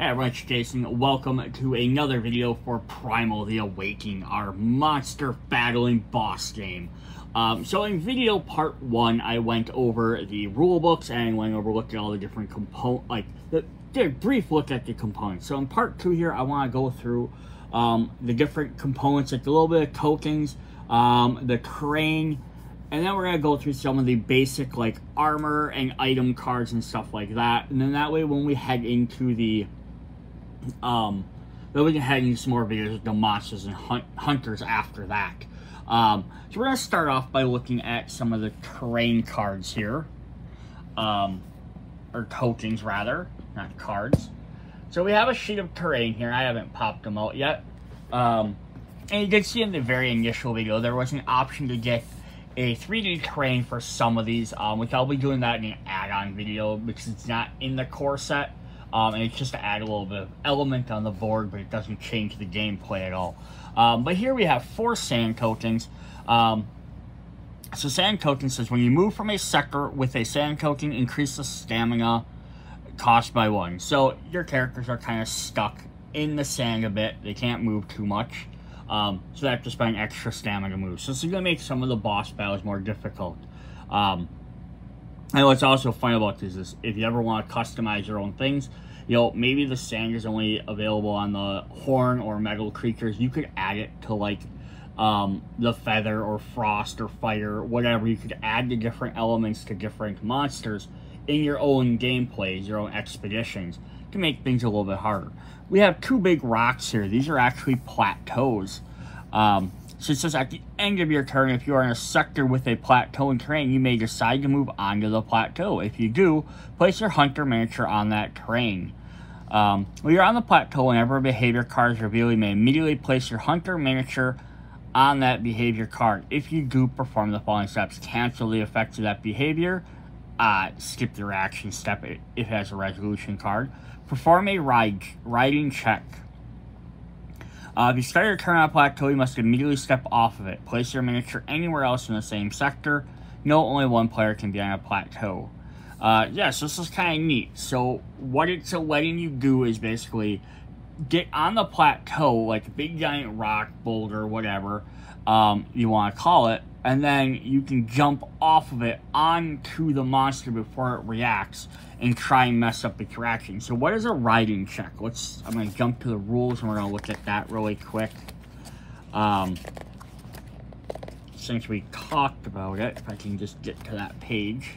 Hey it's Jason. Welcome to another video for Primal The Awakening, our monster battling boss game. Um, so in video part one, I went over the rule books and went over look at all the different components, like, the, did a brief look at the components. So in part two here, I want to go through um, the different components, like a little bit of tokens, um, the terrain, and then we're going to go through some of the basic, like, armor and item cards and stuff like that. And then that way, when we head into the um, then we can head into some more videos with the monsters and hunt hunters after that. Um, so we're going to start off by looking at some of the terrain cards here. Um, or tokens, rather, not cards. So we have a sheet of terrain here. I haven't popped them out yet. Um, and you did see in the very initial video, there was an option to get a 3D terrain for some of these, um, which I'll be doing that in an add-on video because it's not in the core set. Um, and it's just to add a little bit of element on the board, but it doesn't change the gameplay at all. Um, but here we have four sand coatings. Um, so sand coating says when you move from a sector with a sand coating, increase the stamina cost by one. So your characters are kind of stuck in the sand a bit. They can't move too much. Um, so they have to spend extra stamina moves. So this is going to make some of the boss battles more difficult. Um, and what's also fun about this is if you ever want to customize your own things, you know, maybe the sand is only available on the horn or metal creatures. You could add it to like um, the feather or frost or fire, whatever. You could add the different elements to different monsters in your own gameplays, your own expeditions to make things a little bit harder. We have two big rocks here. These are actually plateaus. Um, so it says at the end of your turn, if you are in a sector with a plateau in terrain, you may decide to move onto the plateau. If you do, place your hunter miniature on that terrain. Um, when you're on the plateau, whenever a behavior card is revealed, you may immediately place your hunter miniature on that behavior card. If you do perform the following steps, cancel the effects of that behavior, uh, skip the reaction step if it has a resolution card, perform a ride, riding check. Uh, if you start your turn on a plateau, you must immediately step off of it. Place your miniature anywhere else in the same sector. No, only one player can be on a plateau. Uh, yes, yeah, so this is kind of neat. So what it's letting you do is basically get on the plateau, like a big giant rock, boulder, whatever um, you want to call it, and then you can jump off of it onto the monster before it reacts and try and mess up its reaction. So what is a riding check? Let's, I'm going to jump to the rules and we're going to look at that really quick. Um, since we talked about it, if I can just get to that page.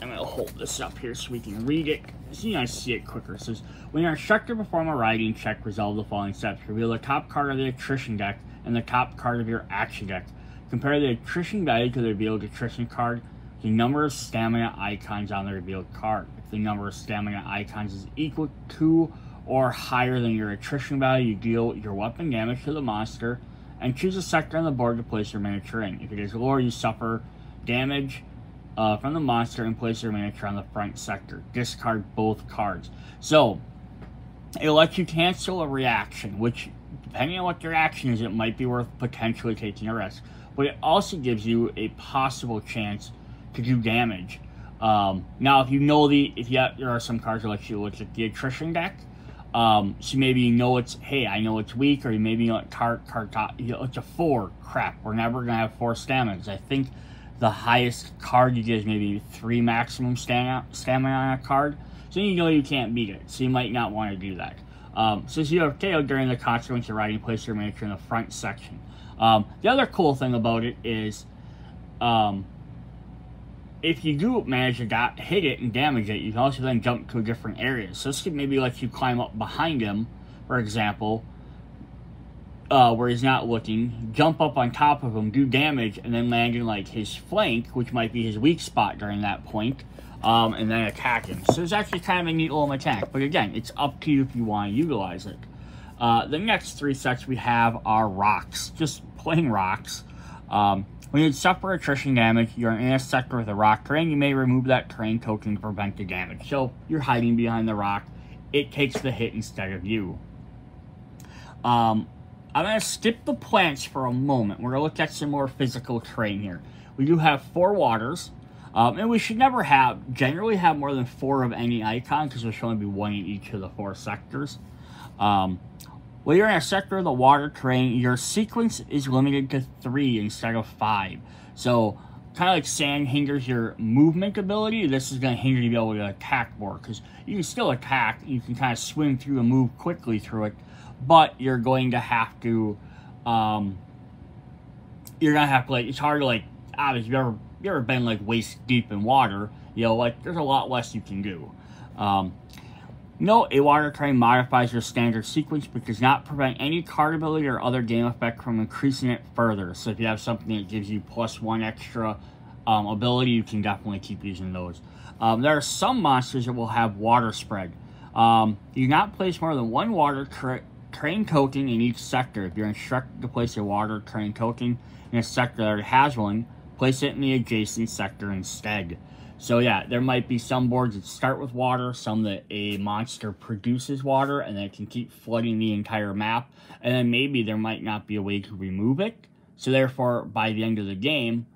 I'm going to hold this up here so we can read it. So you guys see it quicker. It says, when your instructor perform a riding check, resolve the following steps. Reveal the top card of the attrition deck and the top card of your action deck. Compare the attrition value to the revealed attrition card the number of stamina icons on the revealed card. If the number of stamina icons is equal to or higher than your attrition value, you deal your weapon damage to the monster and choose a sector on the board to place your miniature in. If it is lower, you suffer damage uh, from the monster and place your miniature on the front sector. Discard both cards. So, it lets you cancel a reaction, which, depending on what your action is, it might be worth potentially taking a risk. But it also gives you a possible chance to do damage. Um, now, if you know the, if you have, there are some cards that let you look at the attrition deck, um, so maybe you know it's, hey, I know it's weak, or you maybe you know card, card top, you know, it's a four. Crap, we're never gonna have four stamina. I think the highest card you get is maybe three maximum stamina, stamina on a card. So you know you can't beat it. So you might not want to do that. Um, since you have tail during the consequence of riding, place your miniature in the front section. Um, the other cool thing about it is um, if you do manage to hit it and damage it, you can also then jump to a different area. So this could maybe let you climb up behind him, for example, uh, where he's not looking, jump up on top of him, do damage, and then land in like his flank, which might be his weak spot during that point, um, and then attack him. So it's actually kind of a neat little attack. But again, it's up to you if you want to utilize it. Uh, the next three sets we have are rocks, just plain rocks. Um, when you suffer attrition damage, you're in a sector with a rock terrain, you may remove that terrain token to prevent the damage. So you're hiding behind the rock, it takes the hit instead of you. Um, I'm going to skip the plants for a moment. We're going to look at some more physical terrain here. We do have four waters. Um, and we should never have, generally have more than four of any icon because there should only be one in each of the four sectors. Um, when you're in a sector of the water terrain, your sequence is limited to three instead of five. So, kind of like sand hinders your movement ability, this is going to hinder you to be able to attack more. Because you can still attack, you can kind of swim through and move quickly through it, but you're going to have to, um, you're to have to, like, it's hard to, like, obviously, you ever, you ever been, like, waist deep in water, you know, like, there's a lot less you can do. Um, no, a water terrain modifies your standard sequence but does not prevent any card ability or other game effect from increasing it further. So if you have something that gives you plus one extra um, ability, you can definitely keep using those. Um, there are some monsters that will have water spread. Um, you not place more than one water terrain token in each sector. If you're instructed to place a water terrain token in a sector that has one, place it in the adjacent sector instead. So yeah, there might be some boards that start with water, some that a monster produces water, and then can keep flooding the entire map. And then maybe there might not be a way to remove it. So therefore, by the end of the game,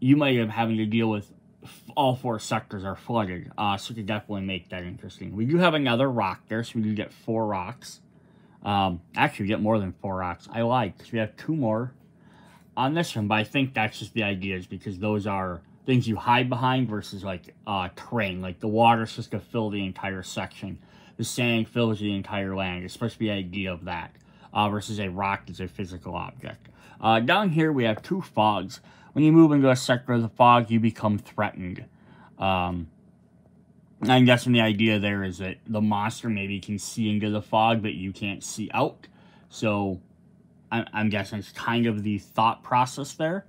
you might have having to deal with all four sectors are flooded. Uh, so to definitely make that interesting. We do have another rock there, so we do get four rocks. Um, actually, we get more than four rocks. I like, because we have two more on this one, but I think that's just the idea, is because those are things you hide behind versus like uh, terrain. Like the water's just going to fill the entire section. The sand fills the entire land. It's supposed to be the idea of that. Uh, versus a rock is a physical object. Uh, down here we have two fogs. When you move into a sector of the fog, you become threatened. Um, I'm guessing the idea there is that the monster maybe can see into the fog, but you can't see out. So I'm, I'm guessing it's kind of the thought process there.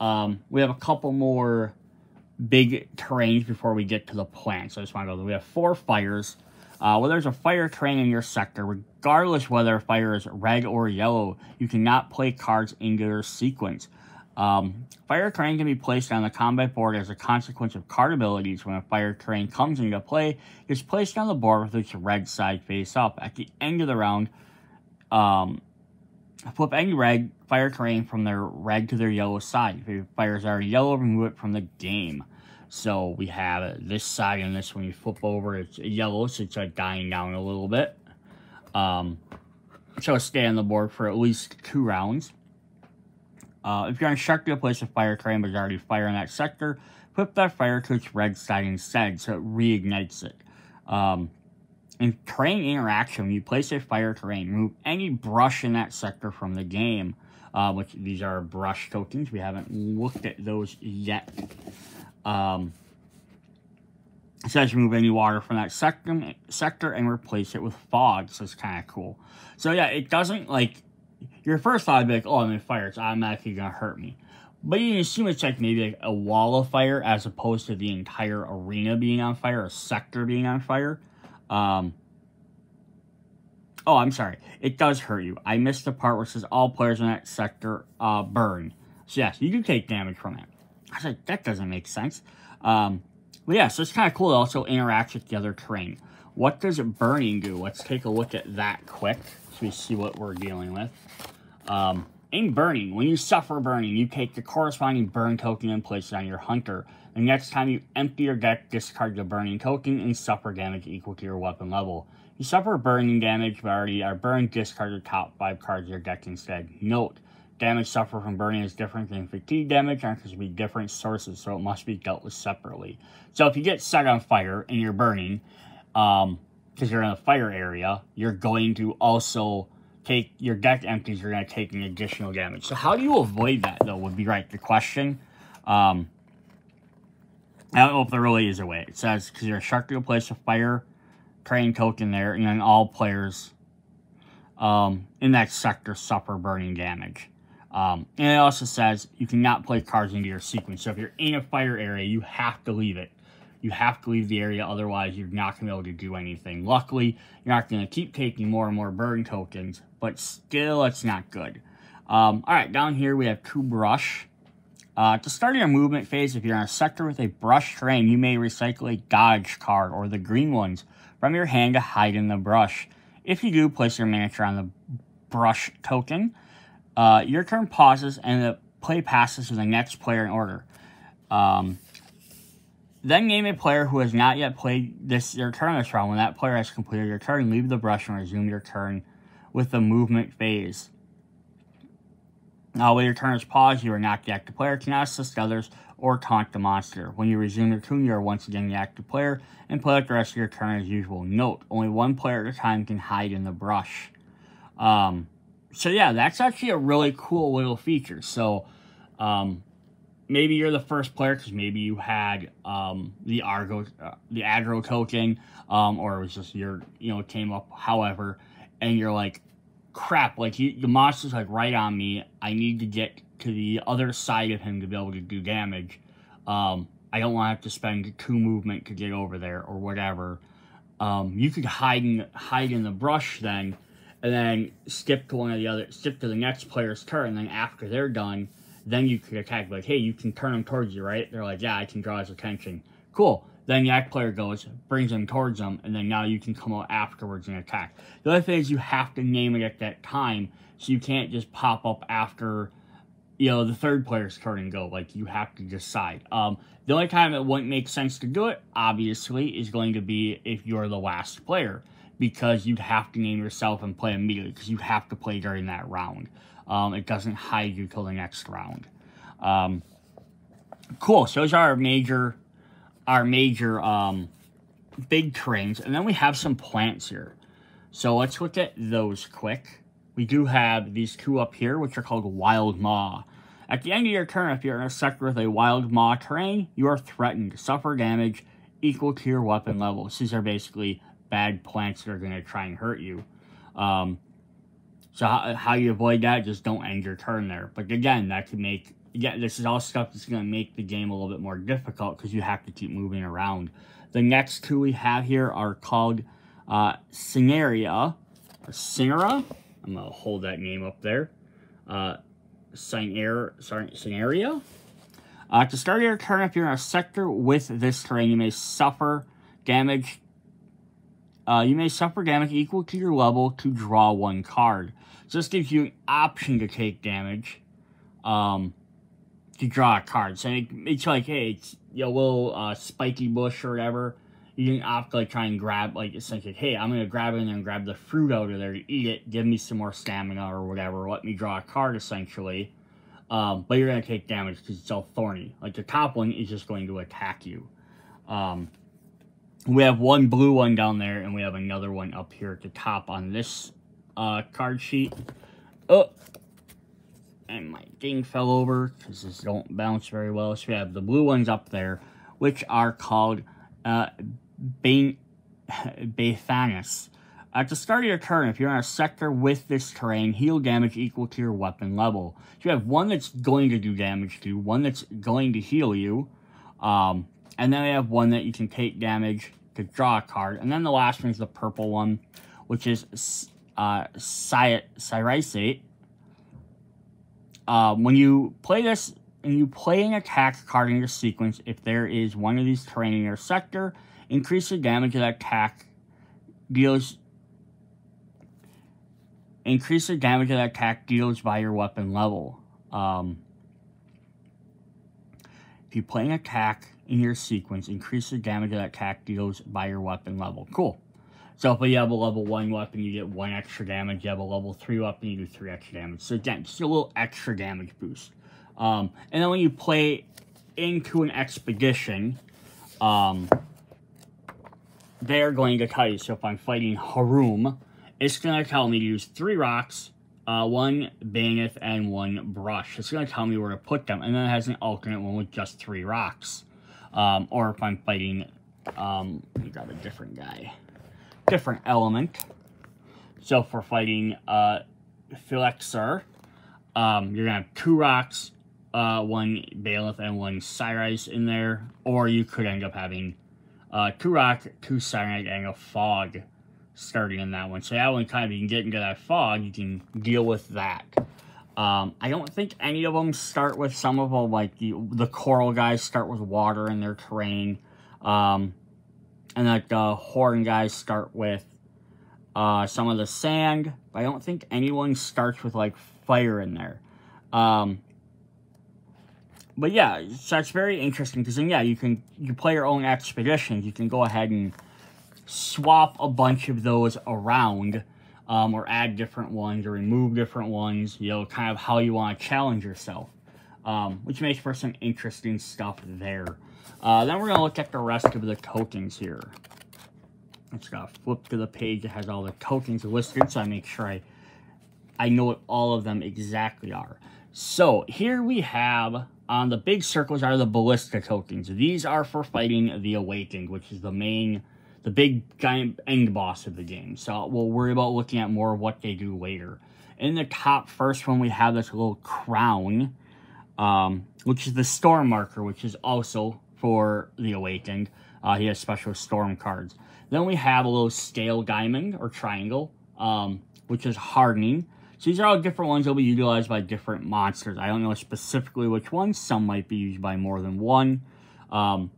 Um, we have a couple more big terrains before we get to the plant. So I just want to go, we have four fires. Uh, there's a fire terrain in your sector, regardless whether a fire is red or yellow, you cannot play cards in your sequence. Um, fire terrain can be placed on the combat board as a consequence of card abilities. When a fire terrain comes into play, it's placed on the board with its red side face up. At the end of the round, um, flip any red fire terrain from their red to their yellow side. If your fires are yellow, remove it from the game. So we have this side and this when you flip over, it's yellow, so it's like dying down a little bit. Um, so stay on the board for at least two rounds. Uh, if you're instructed to place a fire but there's already fire in that sector, flip that fire to its red side instead so it reignites it. Um, in terrain interaction, when you place a fire terrain, remove any brush in that sector from the game, uh, which these are brush tokens. We haven't looked at those yet. Um, it says remove any water from that sector, sector and replace it with fog, so it's kind of cool. So yeah, it doesn't, like, your first thought would be like, oh, I'm in fire, it's automatically going to hurt me. But you assume it's like maybe like a wall of fire as opposed to the entire arena being on fire, a sector being on fire. Um, oh, I'm sorry. It does hurt you. I missed the part where it says all players in that sector uh, burn. So yes, you do take damage from it. I was like, that doesn't make sense. Um, but yeah, so it's kind of cool. It also interacts with the other terrain. What does burning do? Let's take a look at that quick we see what we're dealing with. Um, in burning, when you suffer burning, you take the corresponding burn token and place it on your hunter. The next time you empty your deck, discard the burning token and suffer damage equal to your weapon level. You suffer burning damage, but already are burned, discard the top 5 cards of your deck instead. Note, damage suffered from burning is different than fatigue damage and to be different sources, so it must be dealt with separately. So if you get set on fire and you're burning, um, because you're in a fire area, you're going to also take your deck empties, you're going to take an additional damage. So how do you avoid that, though, would be right the question. Um, I don't know if there really is a way. It says, because you're instructed to place a fire terrain token there, and then all players um, in that sector suffer burning damage. Um, and it also says you cannot play cards into your sequence. So if you're in a fire area, you have to leave it. You have to leave the area, otherwise you're not going to be able to do anything. Luckily, you're not going to keep taking more and more burn tokens, but still, it's not good. Um, Alright, down here we have two brush. Uh, to start your movement phase, if you're in a sector with a brush terrain, you may recycle a dodge card, or the green ones, from your hand to hide in the brush. If you do, place your miniature on the brush token. Uh, your turn pauses and the play passes to the next player in order. Um, Then name a player who has not yet played this your turn this round. When that player has completed your turn, leave the brush and resume your turn with the movement phase. Now, when your turn is paused, you are not the active player, cannot assist others, or taunt the monster. When you resume your turn, you are once again the active player, and play out the rest of your turn as usual. Note, only one player at a time can hide in the brush. Um, so yeah, that's actually a really cool little feature. So, um, maybe you're the first player because maybe you had um, the Argo, uh, the aggro token, um, or it was just your, you know, came up, however, and you're like, crap, like he, the monster's like right on me. I need to get to the other side of him to be able to do damage. Um, I don't want to have to spend two movement to get over there or whatever. Um, you could hide in hide in the brush then, and then skip to one of the other, skip to the next player's turn. And then after they're done, then you could attack. Like, hey, you can turn them towards you, right? They're like, yeah, I can draw his attention. Cool. Then the act player goes, brings them towards them, and then now you can come out afterwards and attack. The other thing is you have to name it at that time, so you can't just pop up after, you know, the third player's turn and go. Like, you have to decide. Um, the only time it wouldn't make sense to do it, obviously, is going to be if you're the last player, because you'd have to name yourself and play immediately, because you have to play during that round. Um, it doesn't hide you till the next round. Um, cool, so those are our major our major um, big terrains. And then we have some plants here. So let's look at those quick. We do have these two up here, which are called Wild Maw. At the end of your turn, if you're in a sector with a Wild Maw terrain, you are threatened to suffer damage equal to your weapon level. These are basically bad plants that are going to try and hurt you. Um, so how, how you avoid that, just don't end your turn there. But again, that could make yeah, this is all stuff that's going to make the game a little bit more difficult because you have to keep moving around. The next two we have here are called uh, Cinera. I'm going to hold that name up there. Uh, Scenaria. Uh, to start your turn, if you're in a sector with this terrain, you may suffer damage. Uh, you may suffer damage equal to your level to draw one card. So this gives you an option to take damage. Um, to draw a card. So it, it's like, hey, it's a little uh, spiky bush or whatever. You can opt to like try and grab, like essentially, hey, I'm gonna grab it and grab the fruit out of there to eat it, give me some more stamina or whatever. Let me draw a card essentially. Um, but you're gonna take damage because it's all thorny. Like the top one is just going to attack you. Um, we have one blue one down there, and we have another one up here at the top on this uh, card sheet. Oh, and my thing fell over because this don't bounce very well. So we have the blue ones up there, which are called uh, Bathanus. At the start of your turn, if you're in a sector with this terrain, heal damage equal to your weapon level. So you have one that's going to do damage to you, one that's going to heal you, um, and then we have one that you can take damage to draw a card. And then the last one is the purple one, which is uh, Cyricate. Uh, when you play this, and you play an attack card in your sequence, if there is one of these terrain in your sector, increase the damage that attack deals. Increase the damage that attack deals by your weapon level. Um, if you play an attack in your sequence, increase the damage that attack deals by your weapon level. Cool. So if you have a level 1 weapon, you get 1 extra damage. You have a level 3 weapon, you do 3 extra damage. So again, just a little extra damage boost. Um, and then when you play into an expedition, um, they're going to tell you. So if I'm fighting Hurom, it's going to tell me to use 3 rocks, uh, 1 Baneth, and 1 Brush. It's going to tell me where to put them. And then it has an alternate one with just 3 rocks. Um, or if I'm fighting, um, let me grab a different guy different element. So for fighting uh, Feliaxir, um, you're to have two rocks, uh, one Bailiff, and one Cyrus in there. Or you could end up having uh, two rock, two Cyanide, and a fog starting in that one. So that one kind of, you can get into that fog, you can deal with that. Um, I don't think any of them start with some of them, like the, the coral guys start with water in their terrain. Um, and like the horn guys start with uh, some of the sand. But I don't think anyone starts with like fire in there. Um, but yeah, so that's very interesting because then yeah, you can you play your own expeditions. You can go ahead and swap a bunch of those around, um, or add different ones or remove different ones. You know, kind of how you want to challenge yourself, um, which makes for some interesting stuff there. Uh, then we're gonna look at the rest of the tokens here. I just gotta flip to the page that has all the tokens listed so I make sure I I know what all of them exactly are. So here we have on the big circles are the ballista tokens. These are for fighting the awakened, which is the main, the big giant end boss of the game. So we'll worry about looking at more of what they do later. In the top first one, we have this little crown, um, which is the storm marker, which is also for the awakened. Uh, he has special storm cards. Then we have a little scale diamond or triangle, um, which is hardening. So these are all different ones that will be utilized by different monsters. I don't know specifically which ones. Some might be used by more than one. Um,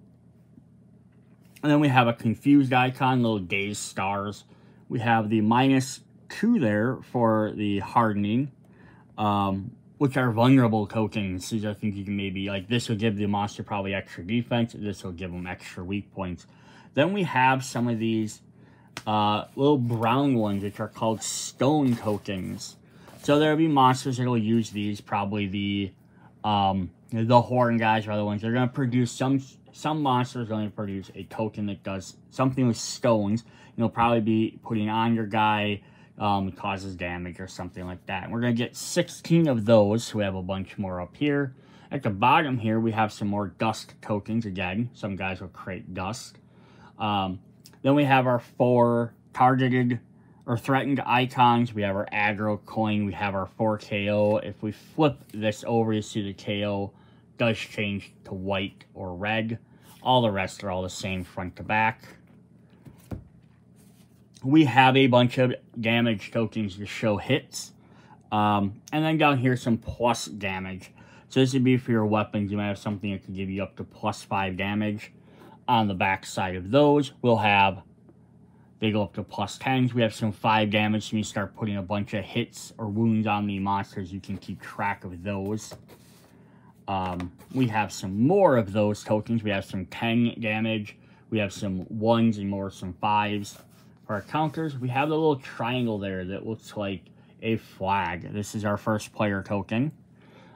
and then we have a confused icon, little gaze stars. We have the minus two there for the hardening, um, which are vulnerable tokens. These I think you can maybe, like this will give the monster probably extra defense. This will give them extra weak points. Then we have some of these uh, little brown ones, which are called stone tokens. So there'll be monsters that'll use these, probably the um, the horn guys are the ones. They're going to produce some some monsters to produce a token that does something with stones. You'll probably be putting on your guy, um, causes damage or something like that. And we're going to get 16 of those, we have a bunch more up here. At the bottom here, we have some more dust tokens again. Some guys will create dust. Um, then we have our four targeted or threatened icons, we have our aggro coin, we have our 4KO. If we flip this over, you see the KO does change to white or red. All the rest are all the same front to back. We have a bunch of damage tokens to show hits. Um, and then down here, some plus damage. So this would be for your weapons. You might have something that can give you up to plus 5 damage. On the back side of those, we'll have they go up to plus 10s. We have some 5 damage, so you start putting a bunch of hits or wounds on the monsters. You can keep track of those. Um, we have some more of those tokens. We have some 10 damage. We have some 1s and more some 5s. For our counters, we have the little triangle there that looks like a flag. This is our first player token.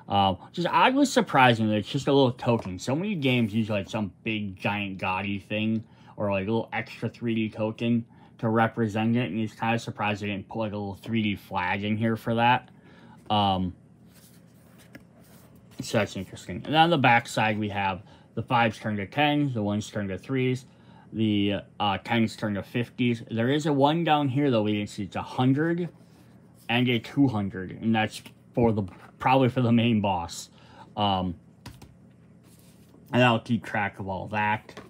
Uh, just oddly surprising that it's just a little token. So many games use like some big, giant, gaudy thing or like a little extra 3D token to represent it. And he's kind of surprised they didn't put like a little 3D flag in here for that. Um, so that's interesting. And then on the back side, we have the 5s turn to 10s, the 1s turn to 3s, the uh, 10s turn to 50s. There is a 1 down here, though, we didn't see. It's a 100 and a 200. And that's for the probably for the main boss. Um, and I'll keep track of all that.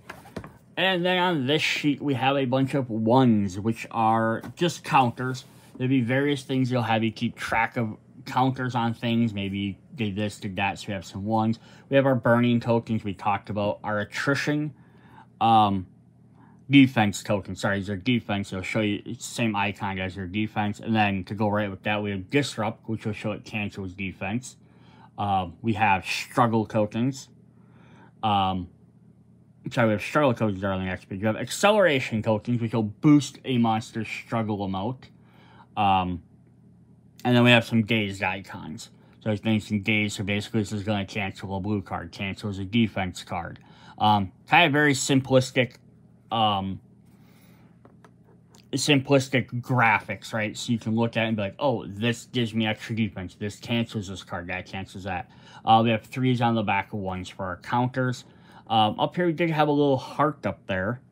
And then on this sheet, we have a bunch of ones, which are just counters. There'll be various things you'll have you keep track of counters on things. Maybe did this, did that, so we have some ones. We have our burning tokens we talked about. Our attrition um, defense token. Sorry, these are defense. It'll show you same icon as your defense. And then to go right with that, we have disrupt, which will show it cancels defense. Uh, we have struggle tokens. Um, sorry, we have struggle tokens are on the next page. You have acceleration tokens, which will boost a monster's struggle amount. Um, and then we have some dazed icons. So it's mentioned dazed, so basically this is going to cancel a blue card, cancels a defense card. Um, kind of very simplistic, um, simplistic graphics, right? So you can look at it and be like, oh, this gives me extra defense. This cancels this card, that cancels that. Uh, we have threes on the back of ones for our counters. Um, up here, we did have a little heart up there,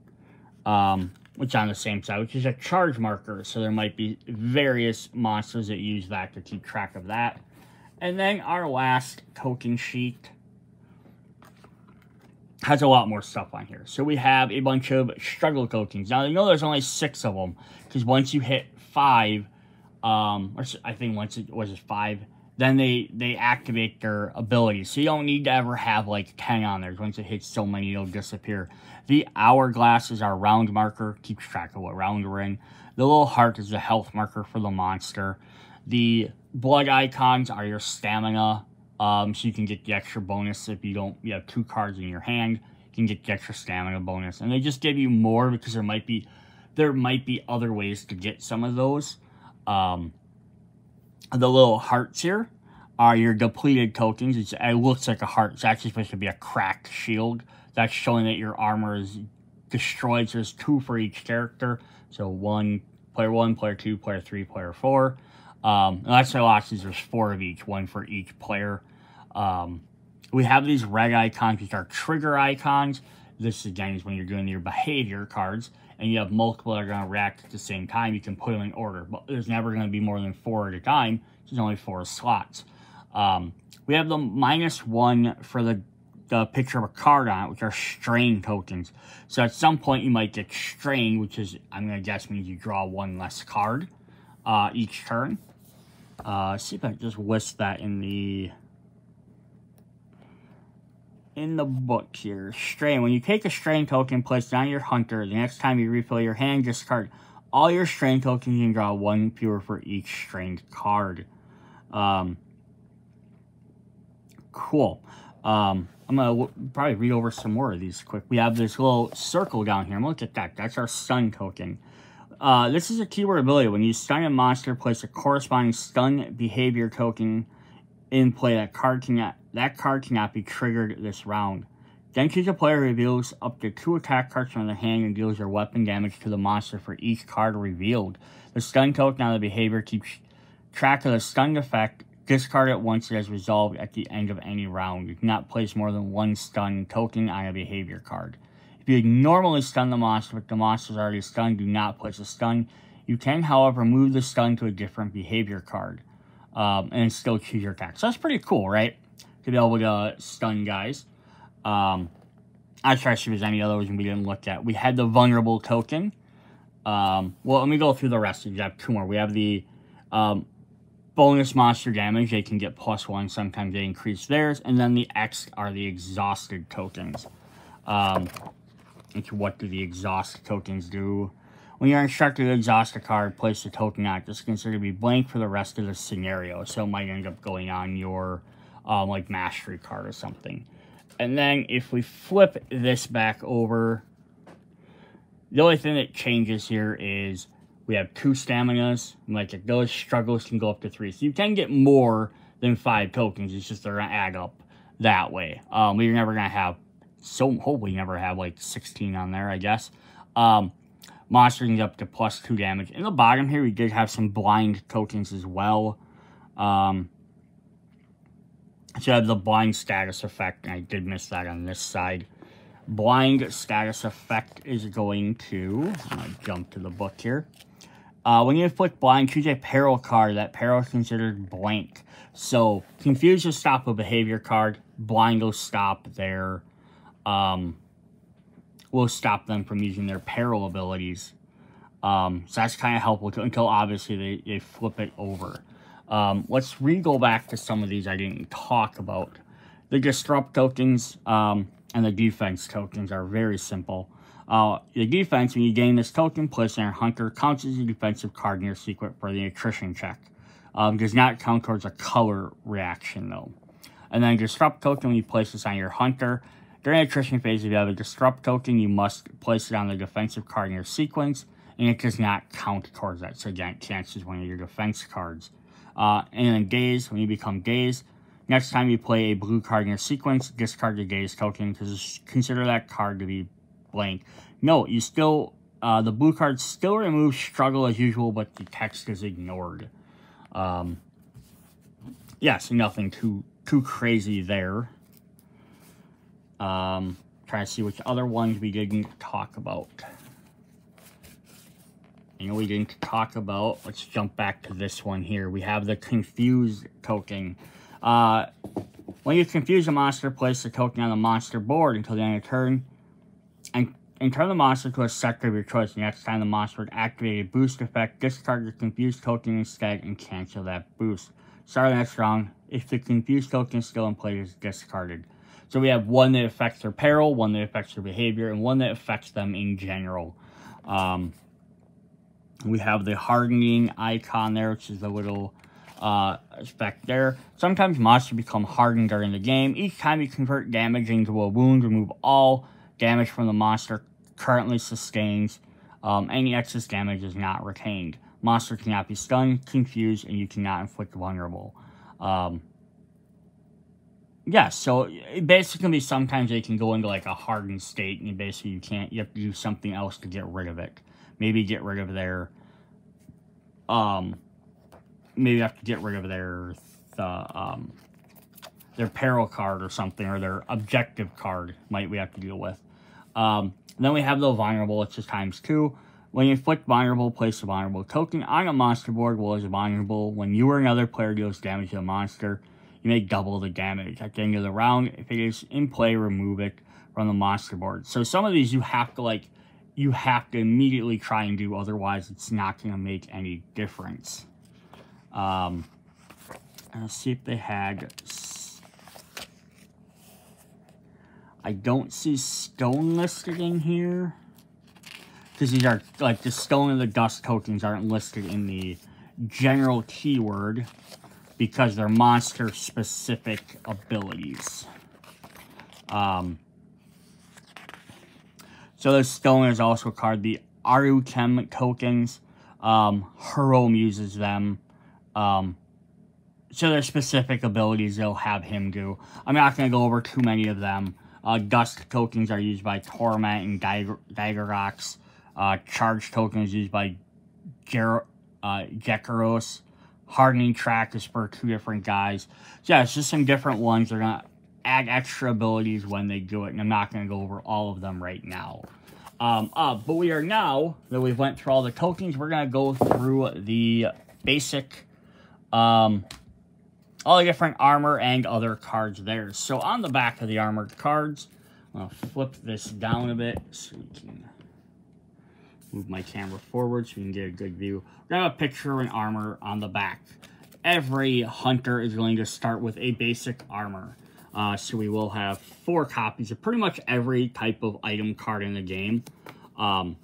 um, which on the same side, which is a charge marker. So there might be various monsters that use that to keep track of that. And then our last token sheet has a lot more stuff on here. So we have a bunch of struggle tokens. Now, you know there's only six of them, because once you hit five, um, or I think once it was five, then they, they activate their abilities. So you don't need to ever have like 10 on there. Once it hits so many, it'll disappear. The hourglass is our round marker. Keeps track of what round we're in. The little heart is the health marker for the monster. The blood icons are your stamina Um, so you can get the extra bonus if you don't you have two cards in your hand. You can get the extra stamina bonus. And they just give you more because there might be there might be other ways to get some of those. Um, the little hearts here are your depleted tokens. It's, it looks like a heart. It's actually supposed to be a cracked shield. That's showing that your armor is destroyed. So there's two for each character. So one, player one, player two, player three, player four. Um, why last there's four of each, one for each player. Um, we have these red icons, which are trigger icons. This again is when you're doing your behavior cards, and you have multiple that are going to react at the same time. You can put them in order, but there's never going to be more than four at a time. There's only four slots. Um, we have the minus one for the, the picture of a card on it, which are strain tokens. So at some point you might get strain, which is, I'm going to guess means you draw one less card uh, each turn. Uh, see if I can just list that in the in the book here. Strain. When you take a strain token, place down your hunter. The next time you refill your hand, discard all your strain tokens and draw one fewer for each strained card. Um, cool. Um, I'm going to probably read over some more of these quick. We have this little circle down here. I'm going to Look at that. That's our sun token. Uh, this is a keyword ability. When you stun a monster, place a corresponding stun behavior token in play. That card cannot that card cannot be triggered this round. Then choose a player reveals up to two attack cards from their hand and deals their weapon damage to the monster for each card revealed. The stun token on the behavior keeps track of the stun effect Discard it once it has resolved at the end of any round. You cannot place more than one stun token on a behavior card. You normally stun the monster, but the monster is already stunned, do not place the stun. You can, however, move the stun to a different behavior card um, and still choose your attack. So that's pretty cool, right? To be able to stun guys. Um, I try to see if there's any others we didn't look at. We had the vulnerable token. Um, well, let me go through the rest. We have two more. We have the um, bonus monster damage, they can get plus one. Sometimes they increase theirs. And then the X are the exhausted tokens. Um, what do the exhaust tokens do? When you're instructed to exhaust a card, place the token on it. It's considered to be blank for the rest of the scenario. So it might end up going on your um, like mastery card or something. And then if we flip this back over, the only thing that changes here is we have two staminas. Like those struggles can go up to three. So you can get more than five tokens. It's just they're gonna add up that way. Um, you're never gonna have so hopefully never have like 16 on there, I guess. Um, monster can get up to plus two damage. In the bottom here, we did have some blind tokens as well. Um, so you have the blind status effect, and I did miss that on this side. Blind status effect is going to, I'm going to jump to the book here. Uh, when you inflict blind, choose a peril card. That peril is considered blank. So, confuse will stop a behavior card. Blind will stop their, um, will stop them from using their peril abilities. Um, so that's kind of helpful to, until obviously they, they flip it over. Um, let's re-go back to some of these I didn't talk about. The disrupt tokens um, and the defense tokens are very simple. Uh, the defense, when you gain this token, place in your hunter, counts as a defensive card in your secret for the attrition check. Um, does not count towards a color reaction, though. And then disrupt token, when you place this on your hunter. During attrition phase, if you have a disrupt token, you must place it on the defensive card in your sequence, and it does not count towards that. So again, chances one of your defense cards. Uh, and then daze, when you become gaze, next time you play a blue card in your sequence, discard the gaze token, because consider that card to be blank. No, you still, uh, the blue card still removes struggle as usual, but the text is ignored. Um, yes, nothing too too crazy there. Um, trying to see which other ones we didn't talk about. You know, we didn't talk about. Let's jump back to this one here. We have the confused token. Uh, when you confuse a monster, place the token on the monster board until the end of turn and, and turn the monster to a sector of your choice. Next time the monster would activate a boost effect, discard your confused token instead and cancel that boost. Sorry that's wrong. If the confused token is still in play, it's discarded. So we have one that affects their peril, one that affects their behavior, and one that affects them in general. Um, we have the hardening icon there, which is a little uh, effect there. Sometimes monsters become hardened during the game. Each time you convert damage into a wound, remove all damage from the monster currently sustains. Um, any excess damage is not retained. Monster cannot be stunned, confused, and you cannot inflict vulnerable. Um, yeah, so basically sometimes they can go into like a hardened state and basically you can't, you have to do something else to get rid of it. Maybe get rid of their, um, maybe you have to get rid of their, the, um, their peril card or something, or their objective card might we have to deal with. Um, then we have the vulnerable, it's just times two. When you inflict vulnerable, place a vulnerable token on a monster board while it's vulnerable. When you or another player deals damage to a monster, you may double the damage. At the end of the round, if it is in play, remove it from the monster board. So some of these you have to like, you have to immediately try and do, otherwise it's not going to make any difference. Um, let's see if they had... I don't see stone listed in here. Because these are, like, the stone and the dust tokens aren't listed in the general keyword because they're monster-specific abilities. Um, so the stone is also a card. the Arutem tokens. Um, Hurom uses them. Um, so there's specific abilities they'll have him do. I'm not going to go over too many of them. Uh, dust tokens are used by Toramat and Dagger. Uh, charge tokens used by Ger uh, Jekoros hardening track is for two different guys. Yeah, it's just some different ones. They're going to add extra abilities when they do it, and I'm not going to go over all of them right now. Um, uh, but we are now, that we've went through all the tokens, we're going to go through the basic, um, all the different armor and other cards there. So on the back of the armored cards, I'm going to flip this down a bit so we can move my camera forward so you can get a good view. Have a picture and armor on the back. Every hunter is going to start with a basic armor. Uh, so we will have four copies of pretty much every type of item card in the game. Um,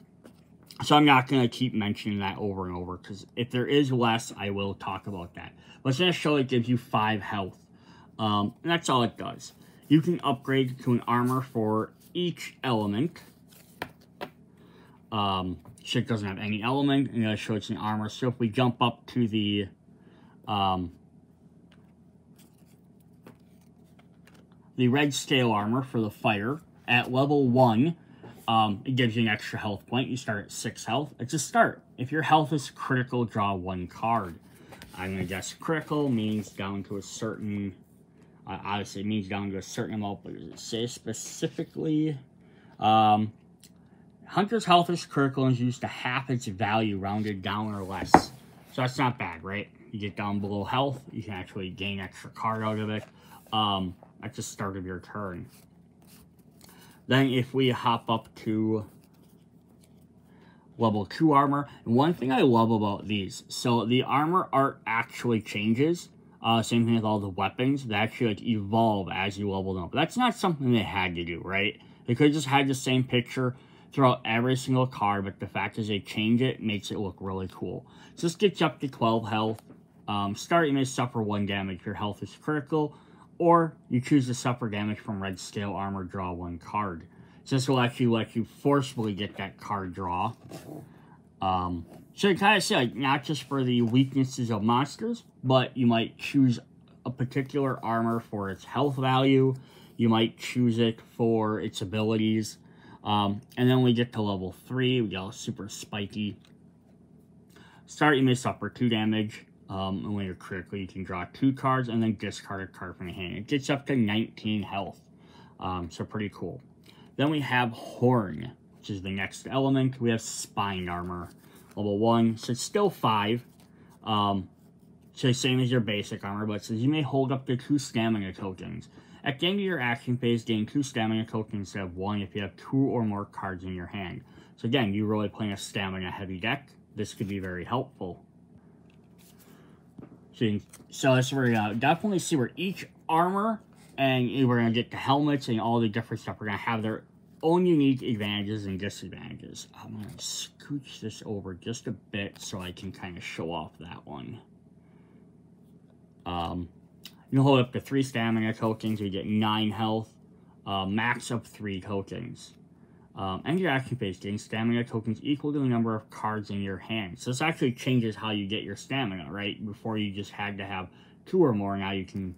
so I'm not going to keep mentioning that over and over because if there is less, I will talk about that. But it's going to show it gives you 5 health. Um, and that's all it does. You can upgrade to an armor for each element. Um, shit doesn't have any element, and it shows an armor. So if we jump up to the, um, the red scale armor for the fire, at level 1, um, it gives you an extra health point. You start at 6 health. It's a start. If your health is critical, draw one card. I'm going to guess critical means down to a certain, uh, obviously it means down to a certain amount, but does it say specifically? Um, Hunter's health is critical and is used to half its value rounded down or less. So that's not bad, right? You get down below health, you can actually gain extra card out of it um, at the start of your turn. Then if we hop up to level 2 armor, one thing I love about these, so the armor art actually changes. Uh, same thing with all the weapons. They actually like evolve as you level them up. That's not something they had to do, right? They could just had the same picture throughout every single card, but the fact is they change it makes it look really cool. So this gets you up to 12 health. Um, start, you may suffer 1 damage. Your health is critical. Or you choose to suffer damage from red scale armor, draw 1 card. So this will actually let you forcefully get that card draw. Um, so you kind of see, like, not just for the weaknesses of monsters, but you might choose a particular armor for its health value. You might choose it for its abilities. Um, and then we get to level 3, we got super spiky. Start, you may suffer 2 damage. Um, and when you're critical, you can draw 2 cards and then discard a card from your hand. It gets up to 19 health. Um, so pretty cool. Then we have Horn, which is the next element. We have Spine Armor, level 1. So it's still 5. Um, so same as your basic armor, but says you may hold up to 2 stamina tokens. At the end of your action phase, gain 2 stamina tokens instead of 1 if you have 2 or more cards in your hand. So again, you're really playing a stamina heavy deck. This could be very helpful. So, you, so let's we're gonna definitely see where each armor and we're gonna get the helmets and all the different stuff. We're gonna have their own unique advantages and disadvantages. I'm gonna scooch this over just a bit so I can kind of show off that one. Um, you hold up to three stamina tokens, you get nine health, uh, max of three tokens. Um, and your action phase gain stamina tokens equal to the number of cards in your hand. So this actually changes how you get your stamina, right? Before you just had to have two or more, now you can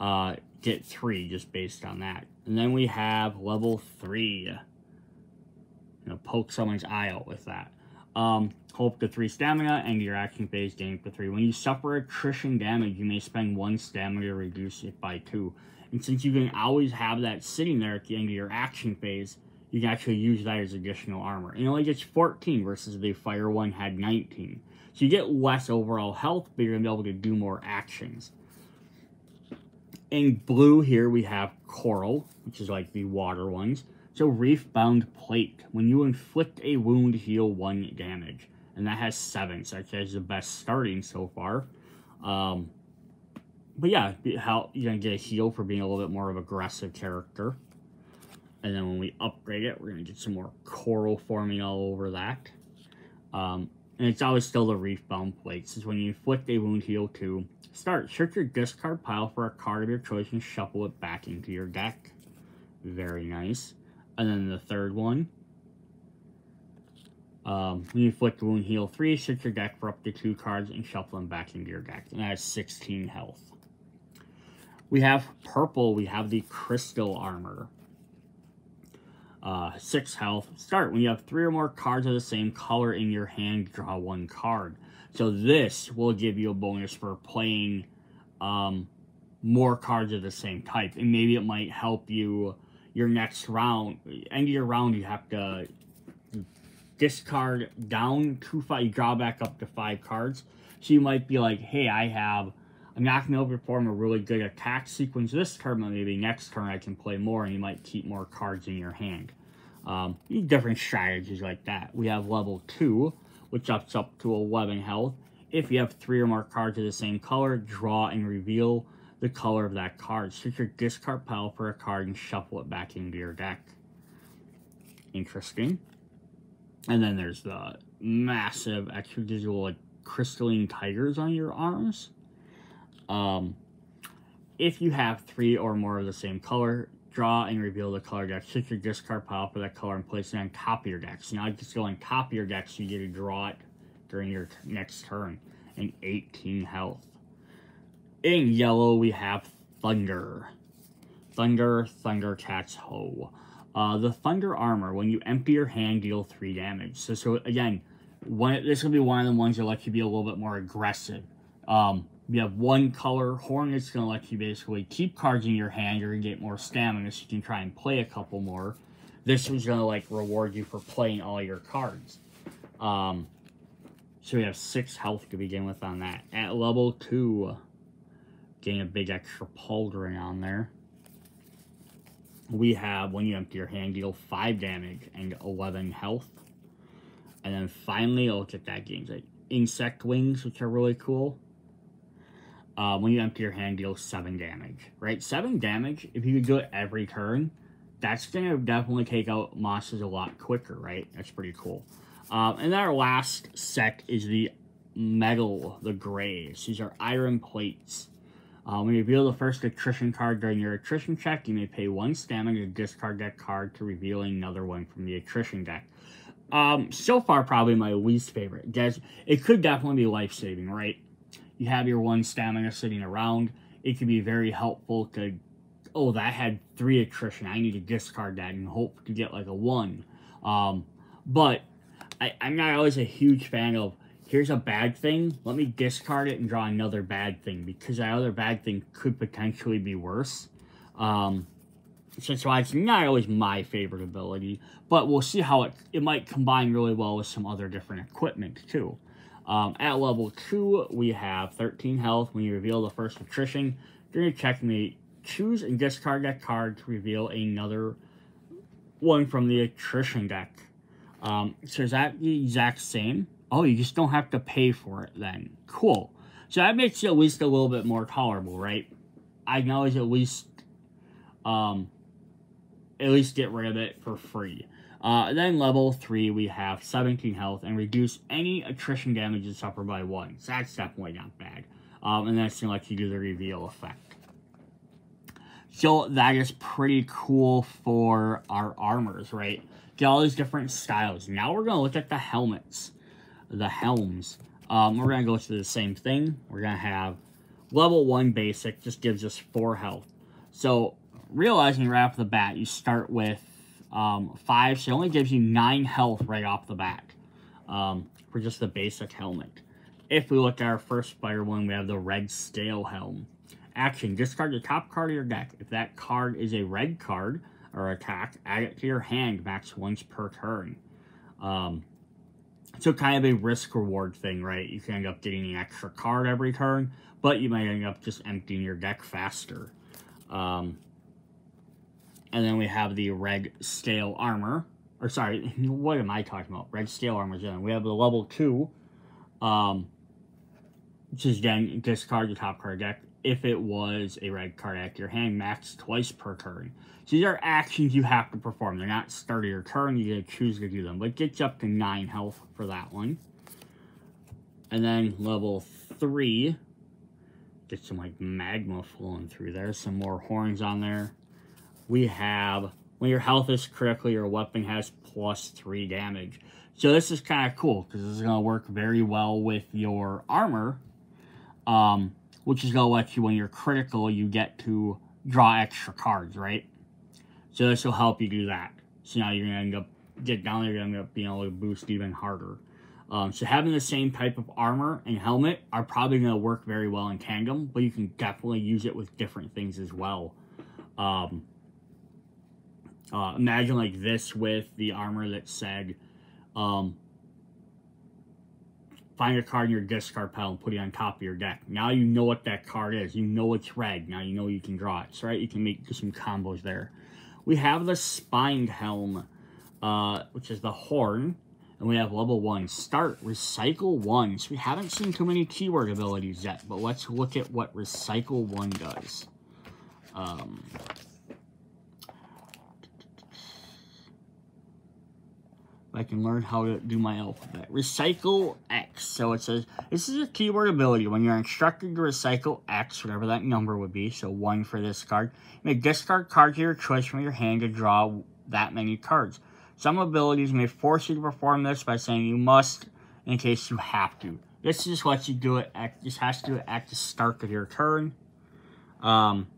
uh, get three just based on that. And then we have level three. You know, poke someone's eye out with that. Um, hope to three stamina and your action phase gain for three. When you suffer attrition damage, you may spend one stamina to reduce it by two. And since you can always have that sitting there at the end of your action phase, you can actually use that as additional armor. It only gets 14 versus the fire one had 19. So you get less overall health, but you're going to be able to do more actions. In blue here we have coral, which is like the water ones. So reef bound plate. When you inflict a wound, heal one damage. And that has seven, so that's the best starting so far. Um, but yeah, how you're gonna get a heal for being a little bit more of aggressive character. And then when we upgrade it, we're going to get some more coral forming all over that. Um, and it's always still the reef bound plates. Is when you inflict a wound heal 2. Start. Search your discard pile for a card of your choice and shuffle it back into your deck. Very nice. And then the third one. Um, when you inflict wound heal 3, search your deck for up to 2 cards and shuffle them back into your deck. And that is 16 health. We have purple. We have the crystal armor uh, 6 health. Start. When you have 3 or more cards of the same color in your hand, draw 1 card. So this will give you a bonus for playing um, more cards of the same type. And maybe it might help you your next round. End of your round, you have to discard down to 5. You draw back up to 5 cards. So you might be like, hey, I have I'm not going to perform a really good attack sequence this turn, but maybe next turn I can play more and you might keep more cards in your hand. Um, different strategies like that. We have level 2, which ups up to 11 health. If you have 3 or more cards of the same color, draw and reveal the color of that card. Search your discard pile for a card and shuffle it back into your deck. Interesting. And then there's the massive extra digital like, crystalline tigers on your arms. Um, if you have three or more of the same color, draw and reveal the color deck. Check your discard pile for that color and place it on top of your deck. So now just go on top of your deck so you get to draw it during your next turn. And 18 health. In yellow, we have Thunder. Thunder, Thundercat's Hoe. Uh, the Thunder Armor, when you empty your hand, deal 3 damage. So, so again, one, this will be one of the ones that let you be a little bit more aggressive. Um, you have one color. horn. Hornet's going to let you basically keep cards in your hand. You're going to get more stamina so you can try and play a couple more. This was going to like reward you for playing all your cards. Um, so we have six health to begin with on that. At level two, getting a big extra pauldron on there. We have, when you empty your hand, deal 5 damage and 11 health. And then finally, look at that gains like insect wings, which are really cool uh, when you empty your hand, deal 7 damage, right? 7 damage, if you could do it every turn, that's going to definitely take out monsters a lot quicker, right? That's pretty cool. Um, and our last set is the metal, the grays. These are iron plates. Uh, when you reveal the first attrition card during your attrition check, you may pay one stamina to discard that card to reveal another one from the attrition deck. Um, so far, probably my least favorite. It could definitely be life-saving, right? you have your one stamina sitting around, it can be very helpful to, oh, that had three attrition. I need to discard that and hope to get like a one. Um, but I, I'm not always a huge fan of, here's a bad thing, let me discard it and draw another bad thing, because that other bad thing could potentially be worse. Um, so that's why it's not always my favorite ability, but we'll see how it, it might combine really well with some other different equipment too. Um, at level 2, we have 13 health. When you reveal the first attrition, during your check, me choose and discard that card to reveal another one from the attrition deck. Um, so is that the exact same? Oh, you just don't have to pay for it then. Cool. So that makes it at least a little bit more tolerable, right? I can always at least, um, at least get rid of it for free. Uh, then level 3, we have 17 health and reduce any attrition damage suffered by 1. So that's definitely not bad. Um, and that's going to you do the reveal effect. So that is pretty cool for our armors, right? Get all these different styles. Now we're going to look at the helmets, the helms. Um, we're going to go through the same thing. We're going to have level 1 basic, just gives us 4 health. So realizing right off the bat, you start with um, 5, so it only gives you 9 health right off the bat um, for just the basic helmet. If we look at our first spider one, we have the red scale helm. Action, discard the top card of your deck. If that card is a red card or attack, add it to your hand max once per turn. Um, so kind of a risk reward thing, right? You can end up getting an extra card every turn, but you might end up just emptying your deck faster. Um, and then we have the red scale armor. Or sorry, what am I talking about? Red scale armor. We have the level 2. Um, which is again, discard the top card deck if it was a red card at your hand, max twice per turn. These are actions you have to perform. They're not start of your turn, you get to choose to do them. But gets you up to 9 health for that one. And then level 3, get some like magma flowing through there, some more horns on there. We have, when your health is critical, your weapon has plus 3 damage. So this is kind of cool, because this is going to work very well with your armor. Um, which is going to let you, when you're critical, you get to draw extra cards, right? So this will help you do that. So now you're to end up, get down there, you're to end up being able to boost even harder. Um, so having the same type of armor and helmet are probably to work very well in tandem, but you can definitely use it with different things as well. Um, uh, imagine like this with the armor that said, um, find a card in your discard pile and put it on top of your deck. Now you know what that card is. You know it's red. Now you know you can draw it. So, right, you can make some combos there. We have the Spined Helm, uh, which is the Horn. And we have level 1. Start, Recycle 1. So we haven't seen too many keyword abilities yet, but let's look at what Recycle 1 does. Um, I can learn how to do my alphabet. Recycle X. So it says, this is a keyword ability. When you're instructed to recycle X, whatever that number would be, so one for this card, may discard cards of your choice from your hand to draw that many cards. Some abilities may force you to perform this by saying you must in case you have to. This just lets you do it at, this has to do it at the start of your turn. Um,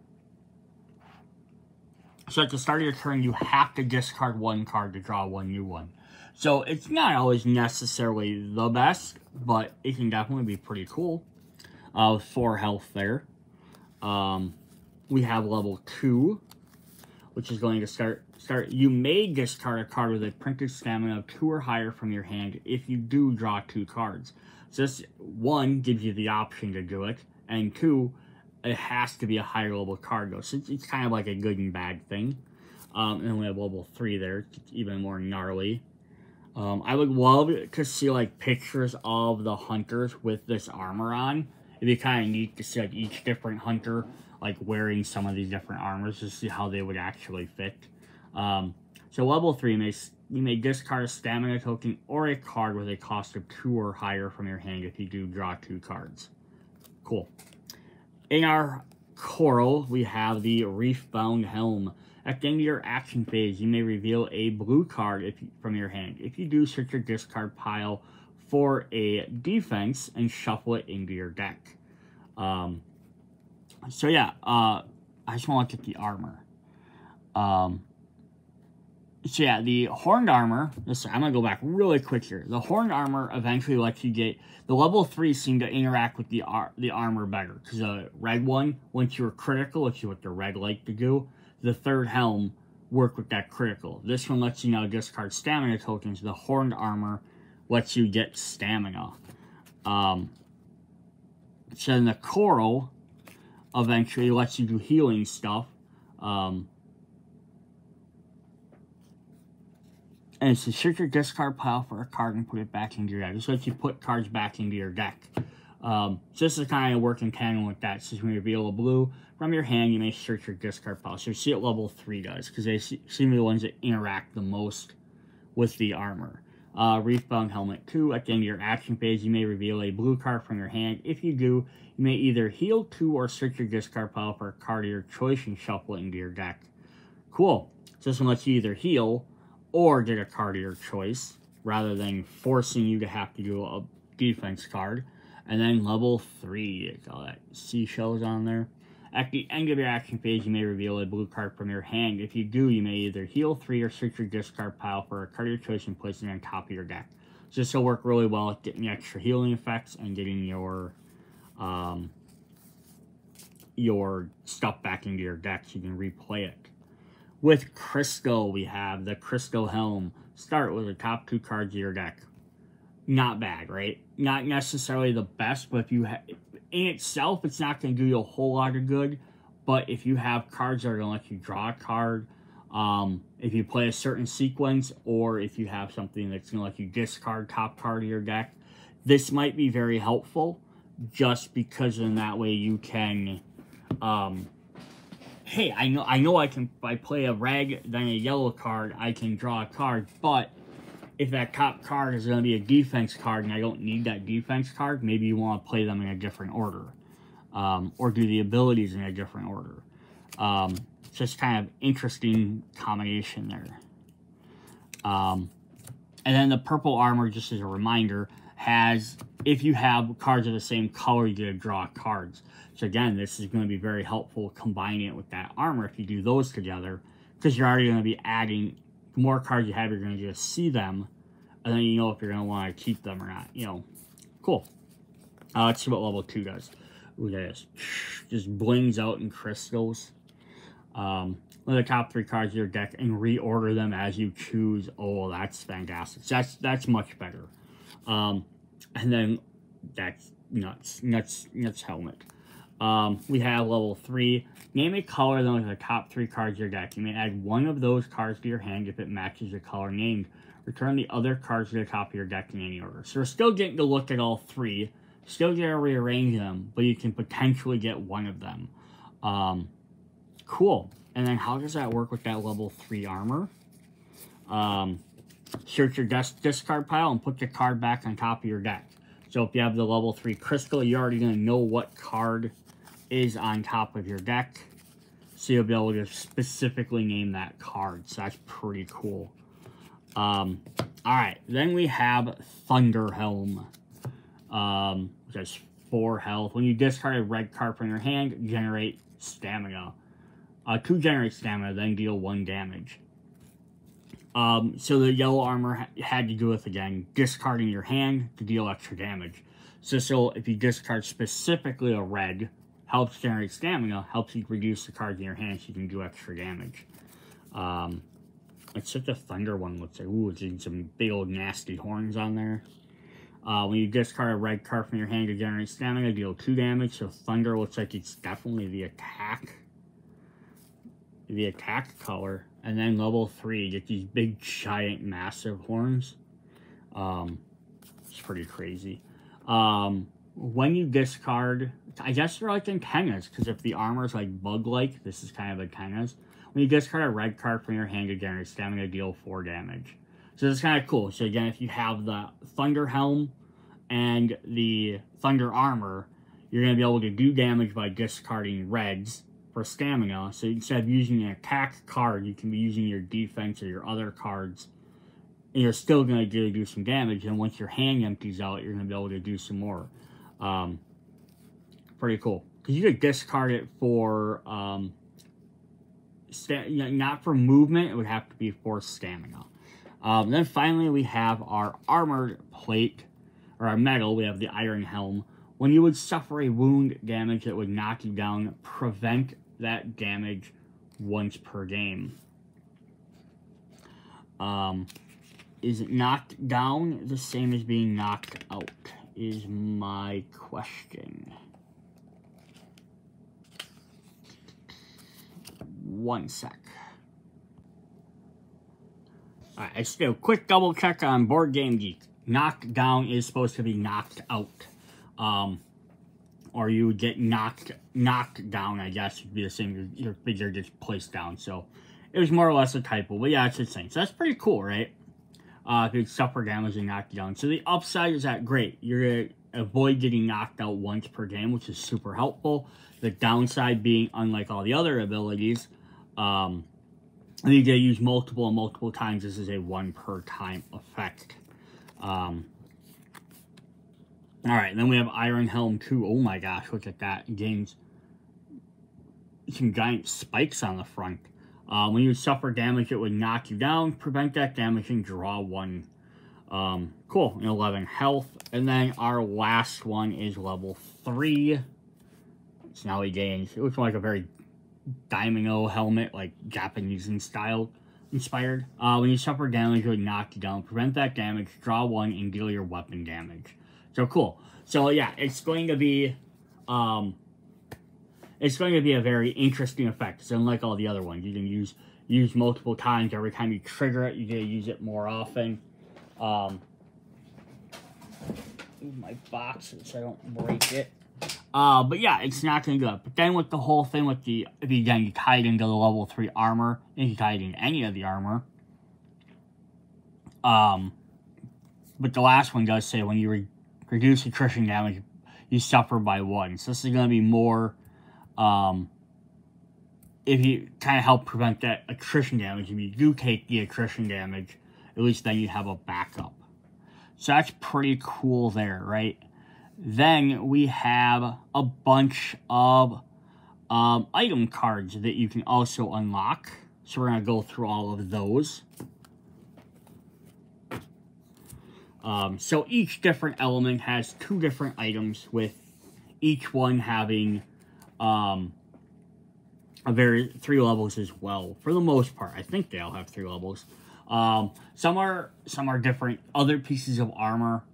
so at the start of your turn, you have to discard one card to draw one new one. So it's not always necessarily the best, but it can definitely be pretty cool. Uh, four health there. Um, we have level two, which is going to start. Start. You may discard a card with a printed stamina of two or higher from your hand if you do draw two cards. So this one gives you the option to do it, and two, it has to be a higher level card. So it's, it's kind of like a good and bad thing. Um, and we have level three there, it's even more gnarly. Um, I would love to see like pictures of the hunters with this armor on. It'd be kind of neat to see like each different hunter like wearing some of these different armors to see how they would actually fit. Um, so level 3, you may, you may discard a stamina token or a card with a cost of 2 or higher from your hand if you do draw 2 cards. Cool. In our coral, we have the Reef-bound Helm. At the end of your action phase, you may reveal a blue card from your hand. If you do, search your discard pile for a defense and shuffle it into your deck. Um, so yeah, uh, I just want to look at the armor. Um, so yeah, the horned armor, I'm going to go back really quick here. The horned armor eventually lets you get, the level 3 seem to interact with the ar the armor better. Because the red one, once you're critical, is what the red like to do, the third helm work with that critical. This one lets you now discard stamina tokens. The horned armor lets you get stamina. Um, so then the coral eventually lets you do healing stuff. Um, and it's to search your discard pile for a card and put it back into your deck. This lets you put cards back into your deck. Um, so this is kind of working tandem with that. So when you reveal a blue from your hand, you may search your discard pile. So you see what level 3 does, because they seem to be the ones that interact the most with the armor. Uh, Reefbound Helmet 2. At the end of your action phase, you may reveal a blue card from your hand. If you do, you may either heal 2 or search your discard pile for a card of your choice and shuffle it into your deck. Cool. So this one lets you either heal or get a card of your choice, rather than forcing you to have to do a defense card. And then level 3, it's all that seashells on there. At the end of your action phase, you may reveal a blue card from your hand. If you do, you may either heal 3 or search your discard pile for a card of your choice and place it on top of your deck. So this will work really well at getting extra healing effects and getting your um, your stuff back into your deck so you can replay it. With crystal, we have the Crystal Helm. Start with the top two cards of your deck. Not bad, right? Not necessarily the best, but if you have in itself, it's not going to do you a whole lot of good. But if you have cards that are going to let you draw a card, um, if you play a certain sequence, or if you have something that's going to let you discard top card of your deck, this might be very helpful. Just because in that way you can, um, hey, I know I know I can. I play a red, then a yellow card, I can draw a card, but if that cop card is going to be a defense card and I don't need that defense card, maybe you want to play them in a different order. Um, or do the abilities in a different order. Um, just kind of interesting combination there. Um, and then the purple armor, just as a reminder, has, if you have cards of the same color, you get to draw cards. So again, this is going to be very helpful combining it with that armor if you do those together, because you're already going to be adding more cards you have, you're going to just see them, and then you know if you're going to want to keep them or not. You know, cool. Uh, let's see what level 2 does. Ooh, that is just blings out in crystals. Um, the top three cards of your deck and reorder them as you choose. Oh, that's fantastic. That's that's much better. Um, and then that's nuts, nuts, nuts helmet. Um, we have level 3. Name a color then with the top 3 cards of your deck. You may add one of those cards to your hand if it matches the color named. Return the other cards to the top of your deck in any order. So we're still getting to look at all three. Still get to rearrange them, but you can potentially get one of them. Um, cool. And then how does that work with that level 3 armor? Um, search your desk discard pile and put the card back on top of your deck. So if you have the level 3 crystal, you're already going to know what card is on top of your deck. So you'll be able to specifically name that card. So that's pretty cool. Um, Alright, then we have Thunderhelm. Um, which has 4 health. When you discard a red card from your hand, generate stamina. Uh, 2 generate stamina, then deal 1 damage. Um, so the yellow armor ha had to do with, again, discarding your hand to deal extra damage. So, so if you discard specifically a red, helps generate stamina, helps you reduce the cards in your hand so you can do extra damage. Um, it's such a thunder one looks like. Ooh, it's some big old nasty horns on there. Uh, when you discard a red card from your hand to generate stamina, deal 2 damage. So thunder looks like it's definitely the attack. The attack color. And then level 3, get these big, giant, massive horns. Um, it's pretty crazy. Um, when you discard, I guess they're like in antennas, because if the armor is like bug-like, this is kind of a antennas. When you discard a red card from your hand, you generate stamina, deal 4 damage. So it's kind of cool. So again, if you have the Thunder Helm and the Thunder Armor, you're going to be able to do damage by discarding reds for stamina. So instead of using an attack card, you can be using your defense or your other cards. And you're still going to do some damage. And once your hand empties out, you're going to be able to do some more. Um, pretty cool. Because you could discard it for, um, not for movement. It would have to be for stamina. Um, then finally, we have our armored plate, or our metal. We have the iron helm. When you would suffer a wound damage that would knock you down, prevent that damage once per game. Um, is it knocked down the same as being knocked out? Is my question. One sec. Alright, let's do a quick double check on Board Game Geek. Knocked down is supposed to be knocked out. Um, or you get knocked knocked down, I guess, would be the same. Your figure gets placed down. So it was more or less a typo. But yeah, it's the same. So that's pretty cool, right? Uh, you suffer damage and knock you down. So the upside is that great. You're to avoid getting knocked out once per game, which is super helpful. The downside being, unlike all the other abilities, um, you get to use multiple and multiple times. This is a one per time effect. Um, all right, then we have Iron Helm 2. Oh my gosh, look at that. Gains some giant spikes on the front. Uh, when you suffer damage, it would knock you down, prevent that damage, and draw one. Um, cool, 11 health. And then our last one is level 3. So now he gains, it looks like a very Daimyo helmet, like Japanese in style inspired. Uh, when you suffer damage, it would knock you down, prevent that damage, draw one, and deal your weapon damage. So cool. So yeah, it's going to be, um, it's going to be a very interesting effect. It's unlike all the other ones. You can use use multiple times every time you trigger it. You get to use it more often. Um, my boxes so I don't break it. Uh, but yeah, it's not going to go. But then with the whole thing with the, if you, again, you tie it into the level 3 armor, if you tie it into any of the armor, um, but the last one does say when you re reduce attrition damage, you suffer by 1. So this is going to be more, um, if you kind of help prevent that attrition damage, if you do take the attrition damage, at least then you have a backup. So that's pretty cool there, right? Then we have a bunch of um, item cards that you can also unlock. So we're going to go through all of those. Um, so each different element has two different items with each one having um, a very three levels as well. For the most part, I think they all have three levels. Um, some are some are different. Other pieces of armor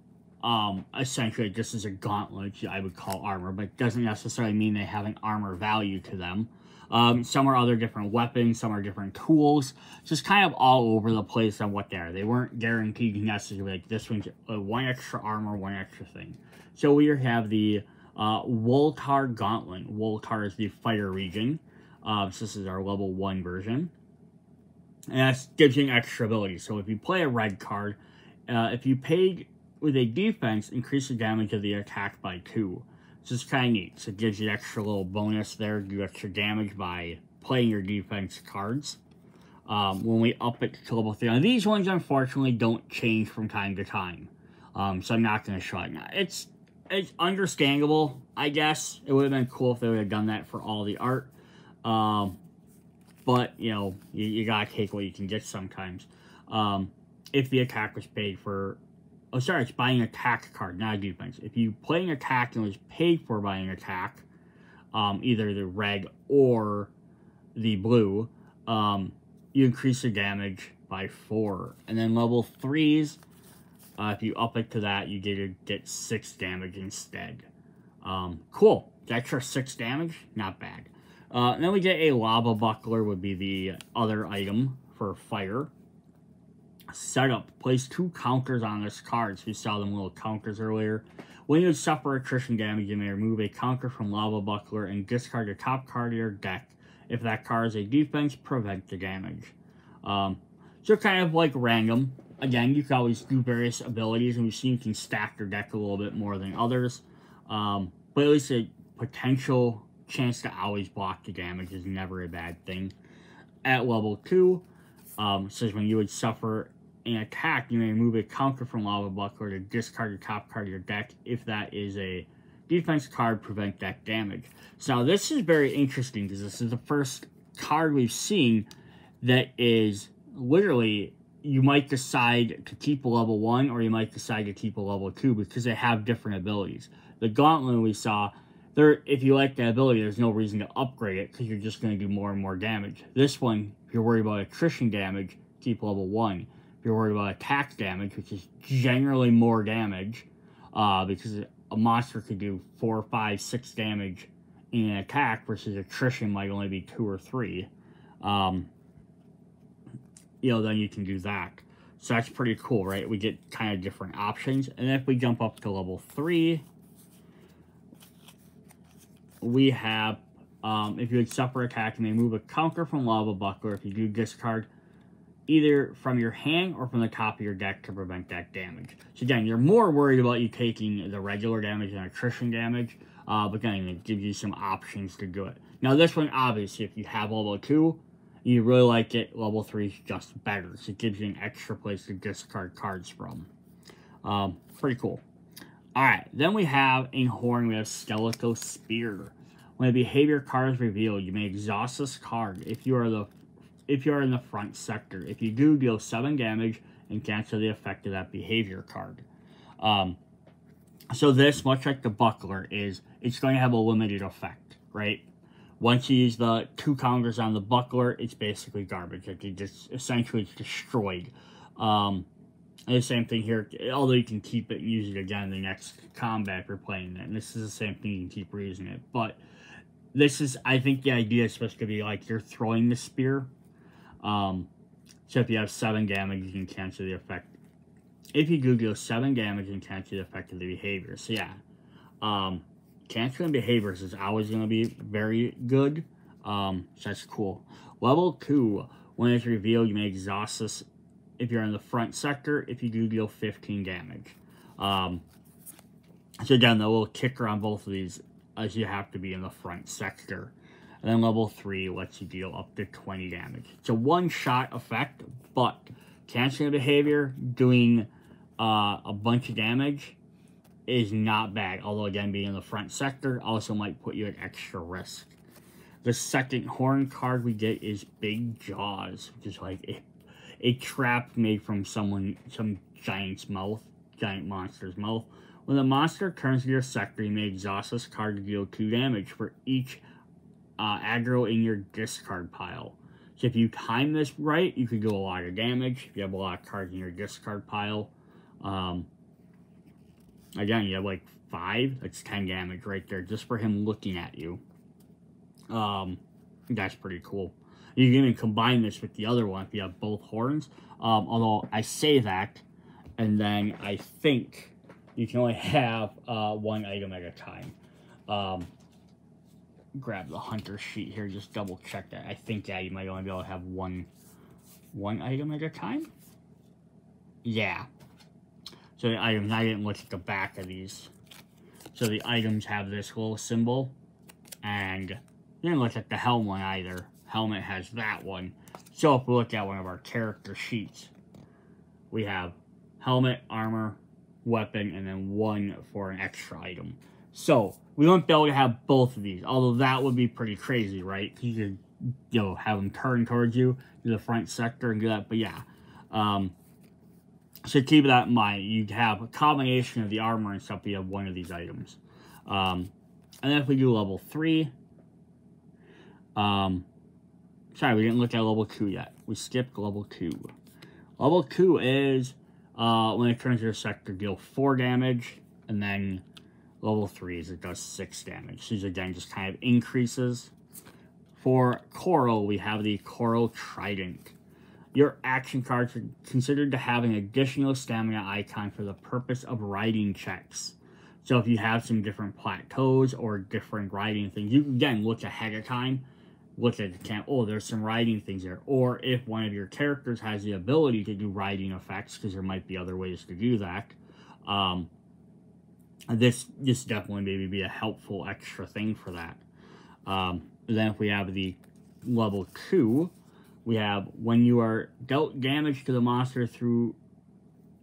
um, essentially this is a gauntlet I would call armor, but doesn't necessarily mean they have an armor value to them. Um, some are other different weapons, some are different tools, just kind of all over the place on what they are. They weren't guaranteed necessarily like this one's uh, one extra armor, one extra thing. So we have the uh, Woltar Gauntlet. Woltar is the fire region. Uh, so this is our level 1 version. And that gives you an extra ability. So if you play a red card, uh, if you paid with a defense, increase the damage of the attack by 2. So it's kind of neat. So it gives you extra little bonus there, do extra damage by playing your defense cards. Um, when we up it to level 3. Now, these ones, unfortunately, don't change from time to time. Um, so I'm not going to show it now. It's, it's understandable, I guess. It would have been cool if they would have done that for all the art. Um, but, you know, you, you got to take what you can get sometimes. Um, if the attack was paid for Oh, sorry, it's buying attack card, not a defense. If you play an attack and was paid for buying attack, um, either the red or the blue, um, you increase the damage by four. And then level threes, uh, if you up it to that, you get to get six damage instead. Um, cool. That's extra six damage, not bad. Uh, then we get a lava buckler would be the other item for fire setup. Place two counters on this card. So you saw them little counters earlier. When you suffer attrition damage, you may remove a counter from Lava Buckler and discard your top card of your deck. If that card is a defense, prevent the damage. Um, so kind of like random. Again, you can always do various abilities, and we've seen you can stack your deck a little bit more than others. Um, but at least a potential chance to always block the damage is never a bad thing. At level 2, um, says when you would suffer an attack, you may remove a counter from Lava Buckler to discard your top card of your deck. If that is a defense card, prevent deck damage. So now this is very interesting because this is the first card we've seen that is literally you might decide to keep a level 1 or you might decide to keep a level 2 because they have different abilities. The Gauntlet we saw, there if you like the ability, there's no reason to upgrade it because you're just going to do more and more damage. This one, if you're worried about attrition damage, keep level 1 if you're worried about attack damage, which is generally more damage, uh, because a monster could do four, five, six damage in an attack versus attrition might only be two or three. Um, you know, then you can do that. So that's pretty cool, right? We get kind of different options. And if we jump up to level three, we have, um, if you would suffer attack, you may move a counter from Lava Buckler. If you do discard either from your hand or from the top of your deck to prevent that damage. So again, you're more worried about you taking the regular damage and attrition damage, uh, but again, it gives you some options to do it. Now this one, obviously, if you have level 2, you really like it, level 3 is just better. So it gives you an extra place to discard cards from. Um, pretty cool. Alright, then we have in Horn, we have Skeletal Spear. When a behavior card is revealed, you may exhaust this card if you are the if you are in the front sector. If you do, deal 7 damage and cancel the effect of that behavior card. Um, so this, much like the Buckler, is it's going to have a limited effect, right? Once you use the two counters on the Buckler, it's basically garbage. It just essentially it's destroyed. Um, and the same thing here, although you can keep it and use it again in the next combat you're playing it. And this is the same thing, you can keep reusing it. But this is, I think the idea is supposed to be like you're throwing the spear um, so if you have 7 damage, you can cancel the effect. If you deal 7 damage and cancel the effect of the behavior. So yeah, um, canceling behaviors is always going to be very good. Um, so that's cool. Level 2, when it's revealed, you may exhaust this if you're in the front sector, if you do deal 15 damage. Um, so again, the little kicker on both of these as you have to be in the front sector. And then level 3 lets you deal up to 20 damage. It's a one-shot effect, but canceling behavior, doing uh, a bunch of damage is not bad. Although, again, being in the front sector also might put you at extra risk. The second horn card we get is Big Jaws, which is like a, a trap made from someone, some giant's mouth, giant monster's mouth. When the monster turns to your sector, you may exhaust this card to deal 2 damage for each uh, aggro in your discard pile. So if you time this right, you could do a lot of damage. If you have a lot of cards in your discard pile. Um, again, you have like five. That's 10 damage right there just for him looking at you. Um, that's pretty cool. You can even combine this with the other one if you have both horns. Um, although I say that, and then I think you can only have uh, one item at a time. Um, grab the hunter sheet here, just double check that. I think, yeah, you might only be able to have one, one item at a time. Yeah. So the items, I didn't look at the back of these. So the items have this little symbol, and didn't look at the helm one either. Helmet has that one. So if we look at one of our character sheets, we have helmet, armor, weapon, and then one for an extra item. So we won't be able to have both of these, although that would be pretty crazy, right? You could, you know, have them turn towards you to the front sector and do that, but yeah. Um, so keep that in mind. You'd have a combination of the armor and stuff, you have one of these items. Um, and then if we do level 3, um, sorry, we didn't look at level 2 yet. We skipped level 2. Level 2 is, uh, when it turns your sector, deal 4 damage, and then Level 3 is it does 6 damage. These again just kind of increases. For Coral, we have the Coral Trident. Your action cards are considered to have an additional stamina icon for the purpose of riding checks. So if you have some different plateaus or different riding things, you can again look ahead of time, look at the camp, oh, there's some riding things there. Or if one of your characters has the ability to do riding effects, because there might be other ways to do that, um, this this definitely maybe be a helpful extra thing for that. Um, then if we have the level 2, we have when you are dealt damage to the monster through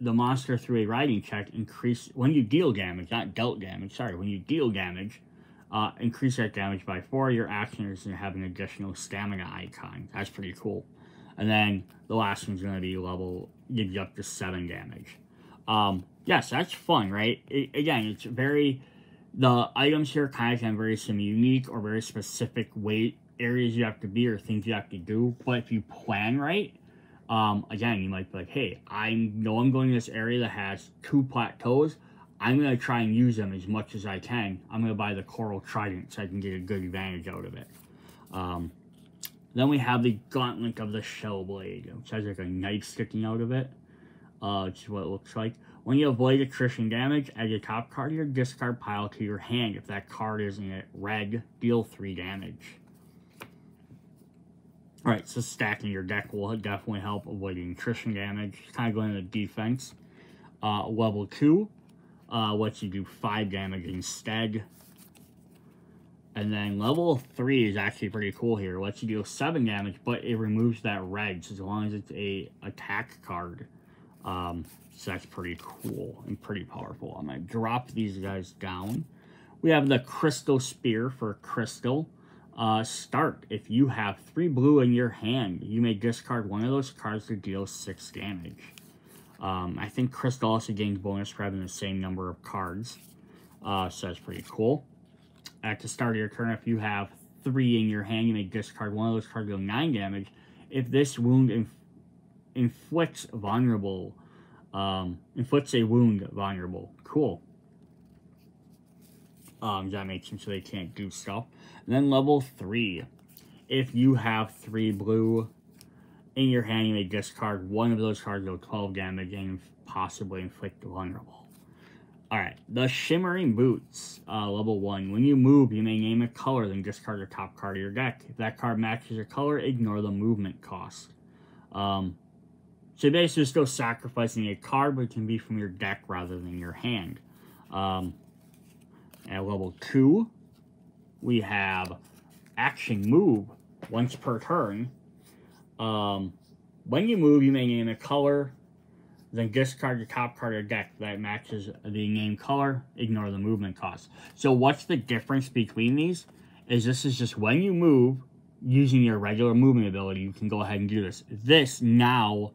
the monster through a riding check, increase when you deal damage, not dealt damage, sorry, when you deal damage, uh, increase that damage by 4. Your action is going to have an additional stamina icon. That's pretty cool. And then the last one's going to be level, gives you up to 7 damage. Um, yes, that's fun, right? It, again, it's very, the items here kind of have very some unique or very specific way areas you have to be or things you have to do. But if you plan right, um, again, you might be like, hey, I know I'm going to this area that has two plateaus. I'm going to try and use them as much as I can. I'm going to buy the Coral Trident so I can get a good advantage out of it. Um, then we have the Gauntlet of the Shellblade, which has like a knife sticking out of it. Uh, which is what it looks like. When you avoid attrition damage, add your top card to your discard pile to your hand. If that card is in red, deal 3 damage. Alright, so stacking your deck will definitely help avoiding attrition damage. Kind of going into defense. Uh, level 2 uh, lets you do 5 damage instead. And then level 3 is actually pretty cool here. It lets you deal 7 damage, but it removes that red, so as long as it's a attack card. Um, so that's pretty cool and pretty powerful. I'm going to drop these guys down. We have the Crystal Spear for Crystal. Uh, start. If you have 3 blue in your hand, you may discard one of those cards to deal 6 damage. Um, I think Crystal also gains bonus for having the same number of cards. Uh, so that's pretty cool. At the start of your turn, if you have 3 in your hand, you may discard one of those cards to deal 9 damage. If this wound inf inflicts vulnerable um, inflicts a wound vulnerable. Cool. Um, that makes sense so they can't do stuff. And then level 3. If you have 3 blue in your hand, you may discard one of those cards, deal 12 damage, and possibly inflict vulnerable. Alright, the Shimmering Boots, uh, level 1. When you move, you may name a color, then discard the top card of your deck. If that card matches your color, ignore the movement cost. Um, so basically still sacrificing a card, but it can be from your deck rather than your hand. Um, at level 2, we have Action Move once per turn. Um, when you move, you may name a color, then discard the top card of your deck that matches the name color, ignore the movement cost. So what's the difference between these? Is this is just when you move, using your regular movement ability, you can go ahead and do this. This now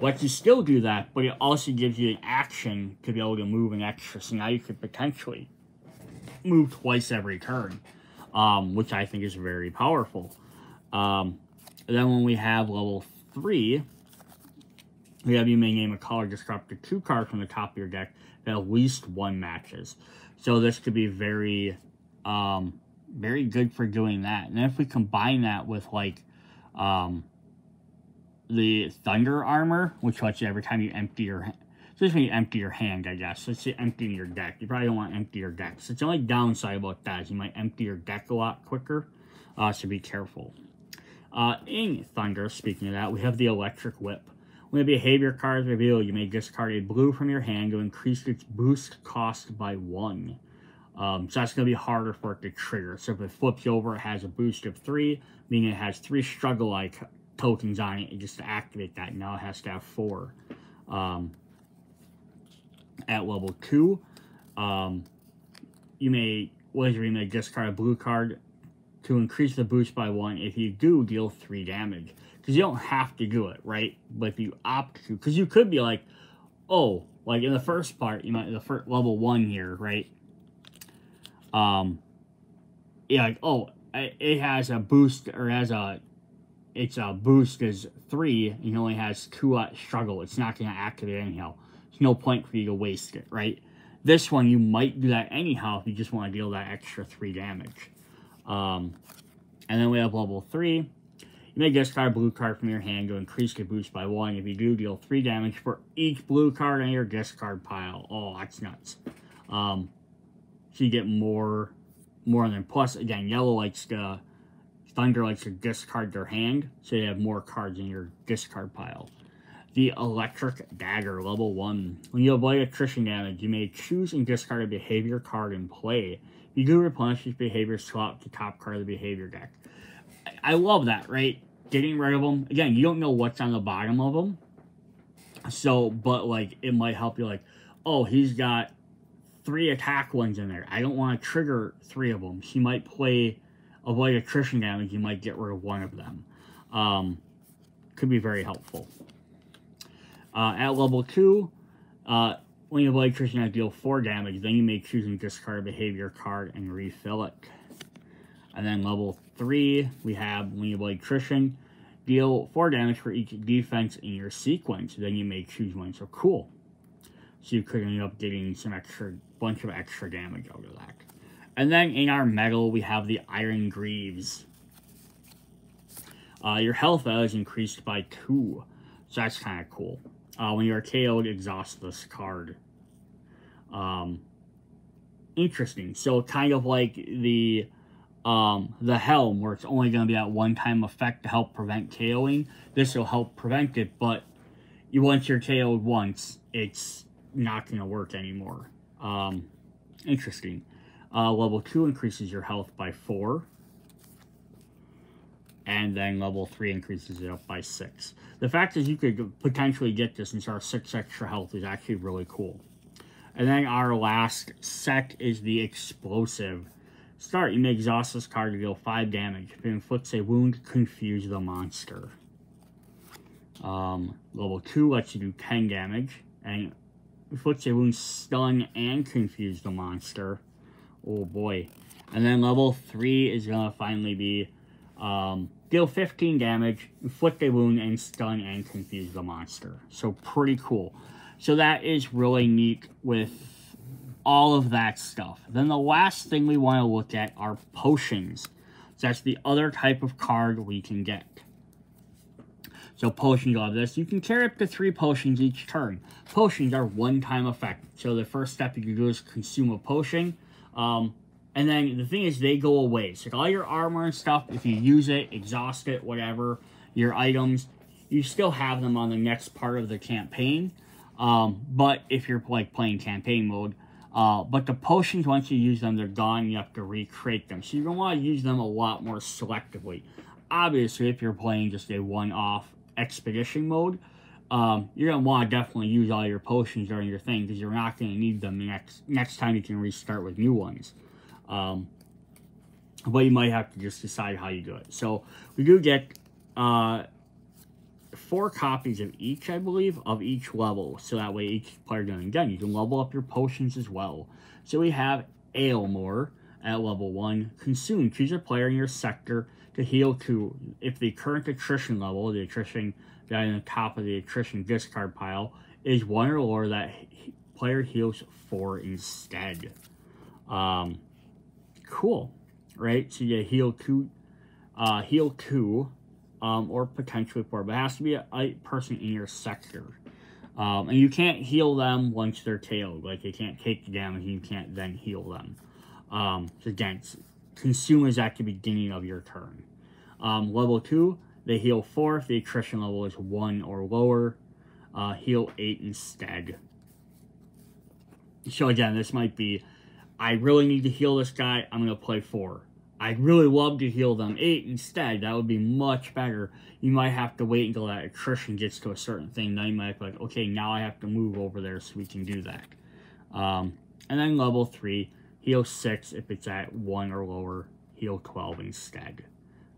lets you still do that, but it also gives you an action to be able to move an extra. So now you could potentially move twice every turn, um, which I think is very powerful. Um, then when we have level 3, we have you may name a color, to two cards from the top of your deck that at least one matches. So this could be very, um, very good for doing that. And if we combine that with like, um, the Thunder Armor, which lets you every time you empty your so this when you empty your hand, I guess. So it's emptying your deck. You probably don't want to empty your deck. So it's the only downside about that is you might empty your deck a lot quicker. Uh, so be careful. Uh, in Thunder, speaking of that, we have the Electric Whip. When a behavior card is revealed, you may discard a blue from your hand to increase its boost cost by one. Um, so that's going to be harder for it to trigger. So if it flips over, it has a boost of three, meaning it has three struggle-like tokens on it just to activate that. Now it has to have four. Um, at level two, um, you may, wizard, you may discard a blue card to increase the boost by one. If you do, deal three damage. Because you don't have to do it, right? But if you opt to, because you could be like, oh, like in the first part, you might, the first level one here, right? Um, yeah, like, oh, it has a boost or has a its uh, boost is 3, and he only has 2 uh, struggle. It's not going to activate anyhow. No point for you to waste it, right? This one, you might do that anyhow if you just want to deal that extra 3 damage. Um, and then we have level 3. You may discard a blue card from your hand to increase your boost by 1. If you do, deal 3 damage for each blue card in your discard pile. Oh, that's nuts. Um, so you get more, more than... Plus, again, yellow likes to Thunder likes to discard their hand, so you have more cards in your discard pile. The Electric Dagger, level 1. When you avoid attrition damage, you may choose and discard a behavior card in play. You do replenish this behavior, swap the top card of the behavior deck. I love that, right? Getting rid of them. Again, you don't know what's on the bottom of them. So, but like, it might help you like, oh, he's got three attack ones in there. I don't want to trigger three of them. He might play avoid attrition damage, you might get rid of one of them. Um, could be very helpful. Uh, at level 2, uh, when you avoid attrition damage, deal 4 damage, then you may choose and discard a behavior card and refill it. And then level 3, we have when you avoid attrition, deal 4 damage for each defense in your sequence, then you may choose one. So cool. So you could end up getting some extra, bunch of extra damage out of that. And then in our metal, we have the Iron Greaves. Uh, your health value is increased by 2. So that's kind of cool. Uh, when you're KO'd, exhaust this card. Um, interesting. So kind of like the um, the Helm, where it's only going to be at one-time effect to help prevent KOing. This will help prevent it, but you once you're KO'd once, it's not going to work anymore. Um, interesting. Uh, level 2 increases your health by 4. And then level 3 increases it up by 6. The fact is you could potentially get this and start 6 extra health is actually really cool. And then our last set is the Explosive. Start, you may exhaust this card to deal 5 damage. If it inflicts a wound, confuse the monster. Um, level 2 lets you do 10 damage. And inflicts a wound, stun, and confuse the monster. Oh boy. And then level 3 is going to finally be um, deal 15 damage, inflict a wound, and stun and confuse the monster. So pretty cool. So that is really neat with all of that stuff. Then the last thing we want to look at are potions. So that's the other type of card we can get. So potions of this. You can carry up to three potions each turn. Potions are one-time effect. So the first step you can do is consume a potion. Um, and then the thing is, they go away. So all your armor and stuff, if you use it, exhaust it, whatever, your items, you still have them on the next part of the campaign. Um, but if you're like playing campaign mode, uh, but the potions, once you use them, they're gone. You have to recreate them. So you're going to want to use them a lot more selectively. Obviously, if you're playing just a one-off expedition mode, um, you're going to want to definitely use all your potions during your thing because you're not going to need them next next time you can restart with new ones. Um, but you might have to just decide how you do it. So we do get uh, four copies of each, I believe, of each level. So that way each player can, again, you can level up your potions as well. So we have Aylmore at level 1. Consume. Choose a player in your sector to heal to if the current attrition level, the attrition that on the top of the attrition discard pile, is 1 or lower, that player heals 4 instead. Um, cool, right? So you heal 2, uh, heal 2, um, or potentially 4, but it has to be a, a person in your sector. Um, and you can't heal them once they're tailed. Like, you can't take the damage and you can't then heal them. Um, so again, consume is at the beginning of your turn. Um, level 2, they heal 4 if the attrition level is 1 or lower. Uh, heal 8 instead. So again, this might be, I really need to heal this guy, I'm going to play 4. I'd really love to heal them 8 instead. That would be much better. You might have to wait until that attrition gets to a certain thing. Then you might be like, okay, now I have to move over there so we can do that. Um, and then level 3, heal 6 if it's at 1 or lower. Heal 12 instead.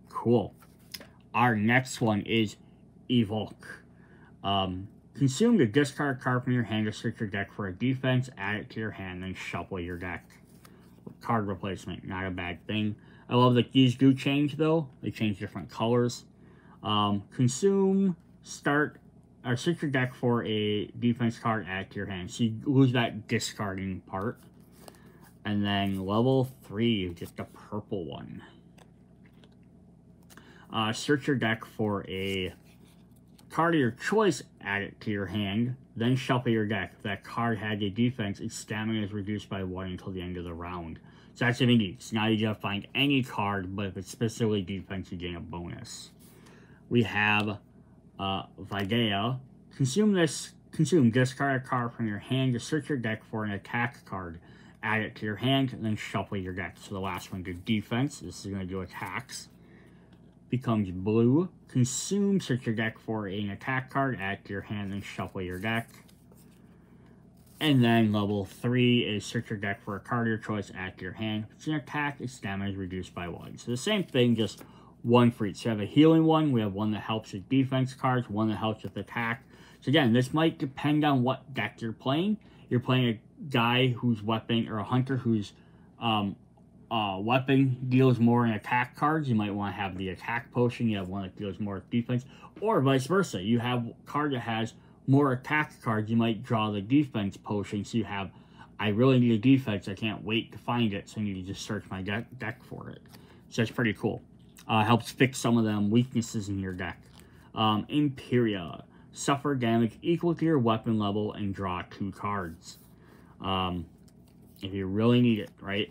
Cool. Our next one is Evoke. Um, consume the discard card from your hand to search your deck for a defense, add it to your hand, then shuffle your deck. Card replacement, not a bad thing. I love that these do change though. They change different colors. Um, consume, start, or search your deck for a defense card, add to your hand. So you lose that discarding part. And then level 3, just the purple one. Uh, search your deck for a card of your choice, add it to your hand, then shuffle your deck. If that card had a defense, its stamina is reduced by 1 until the end of the round. So that's what it needs. Now you gotta find any card, but if it's specifically defense, you gain a bonus. We have uh, Videa. Consume this. Consume. Discard a card from your hand to search your deck for an attack card. Add it to your hand, and then shuffle your deck. So the last one did defense. This is going to do attacks becomes blue. Consume, search your deck for an attack card, add to your hand, and shuffle your deck. And then level 3 is search your deck for a card of your choice, add to your hand. If it's an attack, its damage reduced by 1. So the same thing, just one for each. So we have a healing one, we have one that helps with defense cards, one that helps with attack. So again, this might depend on what deck you're playing. You're playing a guy whose weapon, or a hunter whose um, uh, weapon deals more in attack cards, you might want to have the attack potion. You have one that deals more defense, or vice versa. You have card that has more attack cards, you might draw the defense potion. So you have, I really need a defense. I can't wait to find it, so I need to just search my deck, deck for it. So that's pretty cool. Uh, helps fix some of them weaknesses in your deck. Um, Imperia. Suffer damage equal to your weapon level and draw two cards. Um, if you really need it, right?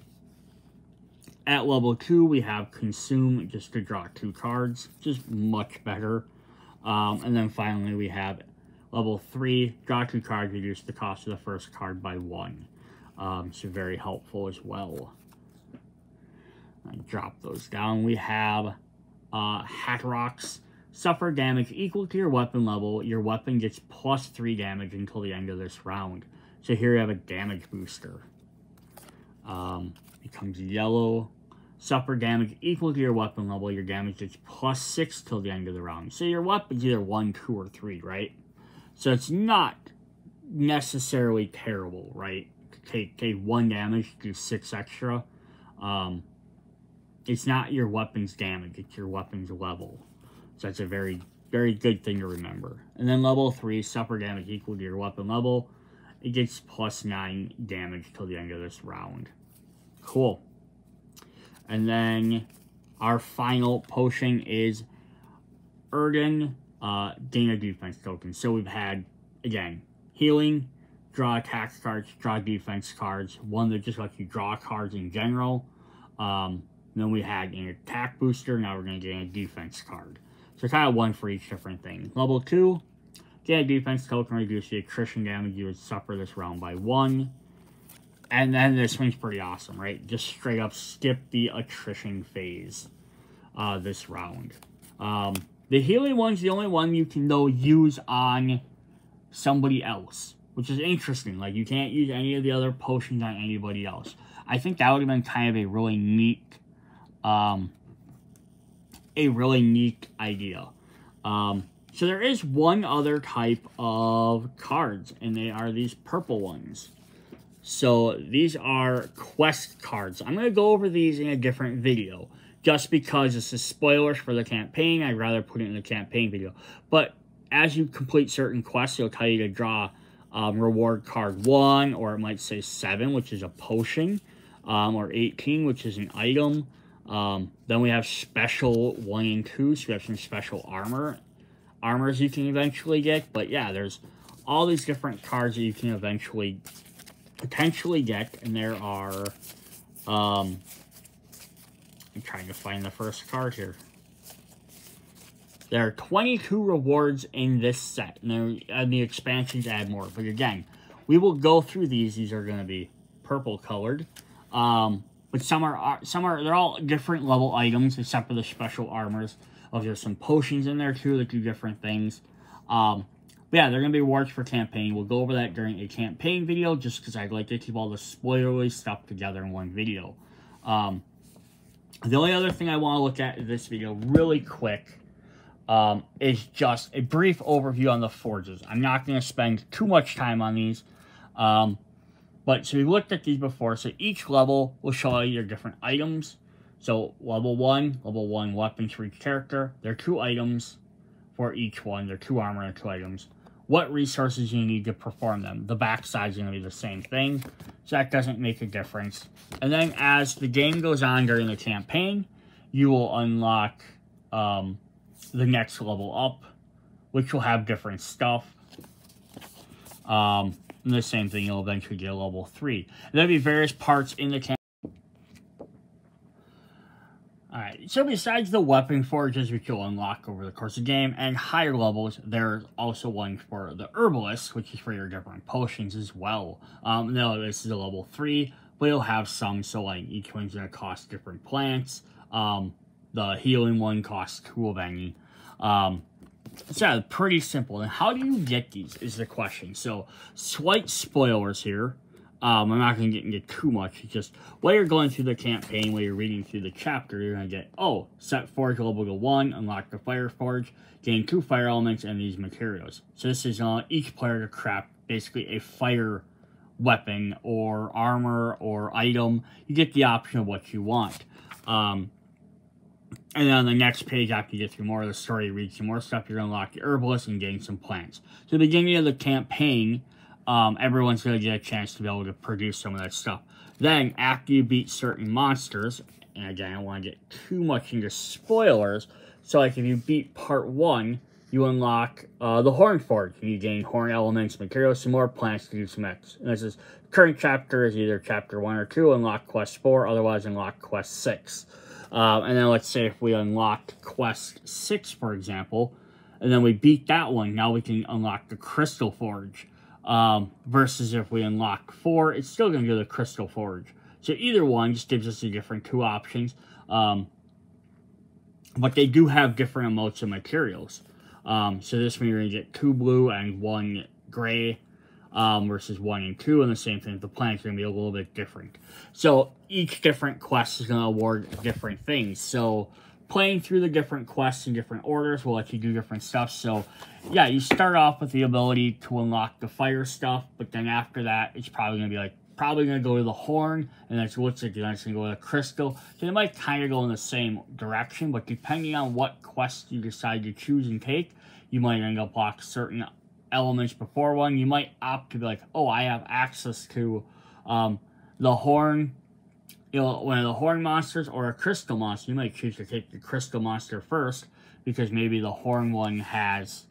At level 2, we have Consume, just to draw two cards. Just much better. Um, and then finally, we have level 3, draw two cards, reduce the cost of the first card by 1. Um, so very helpful as well. I drop those down. We have uh, rocks, Suffer damage equal to your weapon level. Your weapon gets plus 3 damage until the end of this round. So here you have a damage booster. Um, becomes yellow. Suffer damage equal to your weapon level. Your damage gets plus 6 till the end of the round. So your weapon's either 1, 2, or 3, right? So it's not necessarily terrible, right? Take, take 1 damage, do 6 extra. Um, it's not your weapon's damage, it's your weapon's level. So that's a very, very good thing to remember. And then level 3, suffer damage equal to your weapon level. It gets plus 9 damage till the end of this round. Cool. And then our final potion is Ergen, uh, gain a defense token. So we've had, again, healing, draw attack cards, draw defense cards, one that just lets you draw cards in general. Um, then we had an attack booster, now we're going to get a defense card. So kind of one for each different thing. Level 2, get a defense token, reduce the attrition damage you would suffer this round by 1. And then this one's pretty awesome, right? Just straight up skip the attrition phase uh, this round. Um, the healing one's the only one you can, though, use on somebody else. Which is interesting. Like, you can't use any of the other potions on anybody else. I think that would have been kind of a really neat um, a really neat idea. Um, so there is one other type of cards, and they are these purple ones. So these are quest cards. I'm going to go over these in a different video. Just because this is spoilers for the campaign, I'd rather put it in the campaign video. But as you complete certain quests, it'll tell you to draw um, reward card 1, or it might say 7, which is a potion, um, or 18, which is an item, um, then we have special 1 and 2, so we have some special armor, armors you can eventually get. But yeah, there's all these different cards that you can eventually, potentially get. And there are, um, I'm trying to find the first card here. There are 22 rewards in this set, and, there, and the expansions add more. But again, we will go through these. These are going to be purple colored. Um, but some are some are they're all different level items except for the special armors. Oh, there's some potions in there too that do different things. Um, but yeah, they're gonna be rewards for campaign. We'll go over that during a campaign video just because I'd like to keep all the spoilery stuff together in one video. Um, the only other thing I want to look at in this video really quick um, is just a brief overview on the forges. I'm not going to spend too much time on these. Um, but so we looked at these before. So each level will show you your different items. So level one, level one weapons for each character. There are two items for each one. There are two armor and two items. What resources you need to perform them. The backside is going to be the same thing. So that doesn't make a difference. And then as the game goes on during the campaign, you will unlock um, the next level up, which will have different stuff. Um, and the same thing, you'll eventually get level 3. And there'll be various parts in the camp. Alright, so besides the weapon forges which you'll unlock over the course of the game, and higher levels, there's also one for the herbalist, which is for your different potions as well. Um, no, this is a level 3, but you'll have some, so like each one's to cost different plants. Um, the healing one costs 2 of any. Um, yeah, pretty simple. And how do you get these is the question. So, slight spoilers here. Um, I'm not going to get into too much. It's just while you're going through the campaign, while you're reading through the chapter, you're going to get, oh, set forge level to 1, unlock the fire forge, gain 2 fire elements and these materials. So this is uh, each player to craft basically a fire weapon or armor or item. You get the option of what you want. Um, and then on the next page, after you get through more of the story, read some more stuff, you're going to unlock the herbalist and gain some plants. So the beginning of the campaign, um, everyone's going to get a chance to be able to produce some of that stuff. Then, after you beat certain monsters, and again, I don't want to get too much into spoilers, so like if you beat part one, you unlock uh, the Horn Forge. You gain horn elements, materials, some more plants to do some X. And this is current chapter is either chapter one or two, unlock quest four, otherwise unlock quest six. Um, and then let's say if we unlocked quest six, for example, and then we beat that one, now we can unlock the Crystal Forge. Um, versus if we unlock four, it's still going to do the Crystal Forge. So either one just gives us a different two options. Um, but they do have different emotes and materials. Um, so this one you're going to get two blue and one gray um, versus one and two, and the same thing. The planet's going to be a little bit different. So each different quest is going to award different things. So playing through the different quests in different orders will let you do different stuff. So yeah, you start off with the ability to unlock the fire stuff, but then after that, it's probably going to be like probably going to go to the horn, and that's what's like you're going to go to the crystal. So they might kind of go in the same direction, but depending on what quest you decide to choose and take, you might end up lock certain elements before one. You might opt to be like, oh, I have access to um, the horn, you know, one of the horn monsters or a crystal monster. You might choose to take the crystal monster first because maybe the horn one has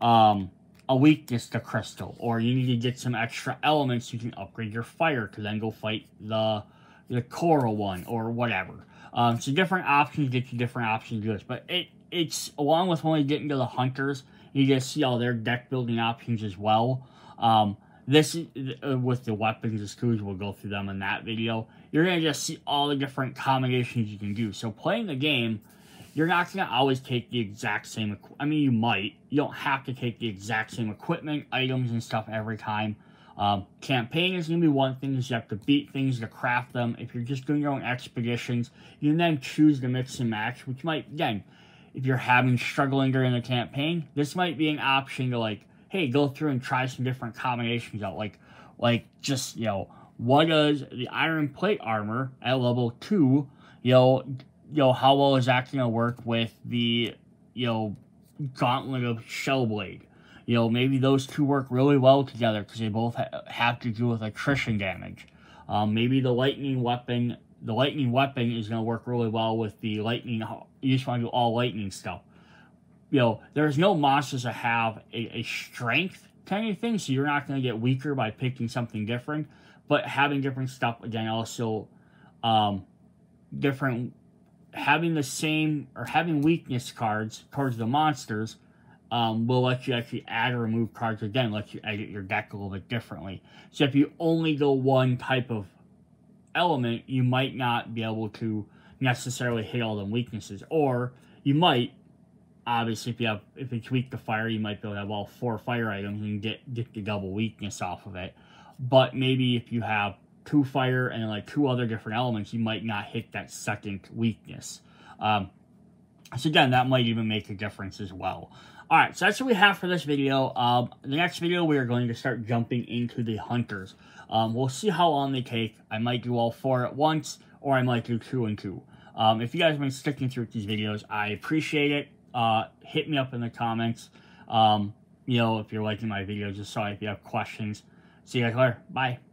um, a weakness to crystal, or you need to get some extra elements you can upgrade your fire to then go fight the the coral one or whatever. Um, so different options get you different options to but it it's along with when you get into the hunters, you get to see all their deck building options as well. Um, this uh, with the weapons and screws, we'll go through them in that video. You're gonna just see all the different combinations you can do. So playing the game you're not to always take the exact same, I mean, you might. You don't have to take the exact same equipment, items, and stuff every time. Um, campaign is going to be one thing, is you have to beat things to craft them. If you're just doing your own expeditions, you can then choose to mix and match, which might, again, if you're having struggling during the campaign, this might be an option to like, hey, go through and try some different combinations out. Like, like just, you know, what does the iron plate armor at level 2, you know, you know, how well is that going to work with the, you know, Gauntlet of Shellblade? You know, maybe those two work really well together because they both ha have to do with attrition damage. Um, maybe the lightning weapon, the lightning weapon is going to work really well with the lightning. You just want to do all lightning stuff. You know, there's no monsters that have a, a strength to anything, so you're not going to get weaker by picking something different. But having different stuff again also um, different having the same or having weakness cards towards the monsters um, will let you actually add or remove cards again, let you edit your deck a little bit differently. So if you only go one type of element, you might not be able to necessarily hit all the weaknesses. Or you might, obviously, if you have if you tweak the fire, you might be able to have all four fire items and get get the double weakness off of it. But maybe if you have two fire and like two other different elements, you might not hit that second weakness. Um, so again, that might even make a difference as well. Alright, so that's what we have for this video. Um, the next video, we are going to start jumping into the hunters. Um, we'll see how long they take. I might do all four at once, or I might do two and two. Um, if you guys have been sticking through these videos, I appreciate it. Uh, hit me up in the comments. Um, you know, if you're liking my videos, just sorry if you have questions. See you guys later. Bye.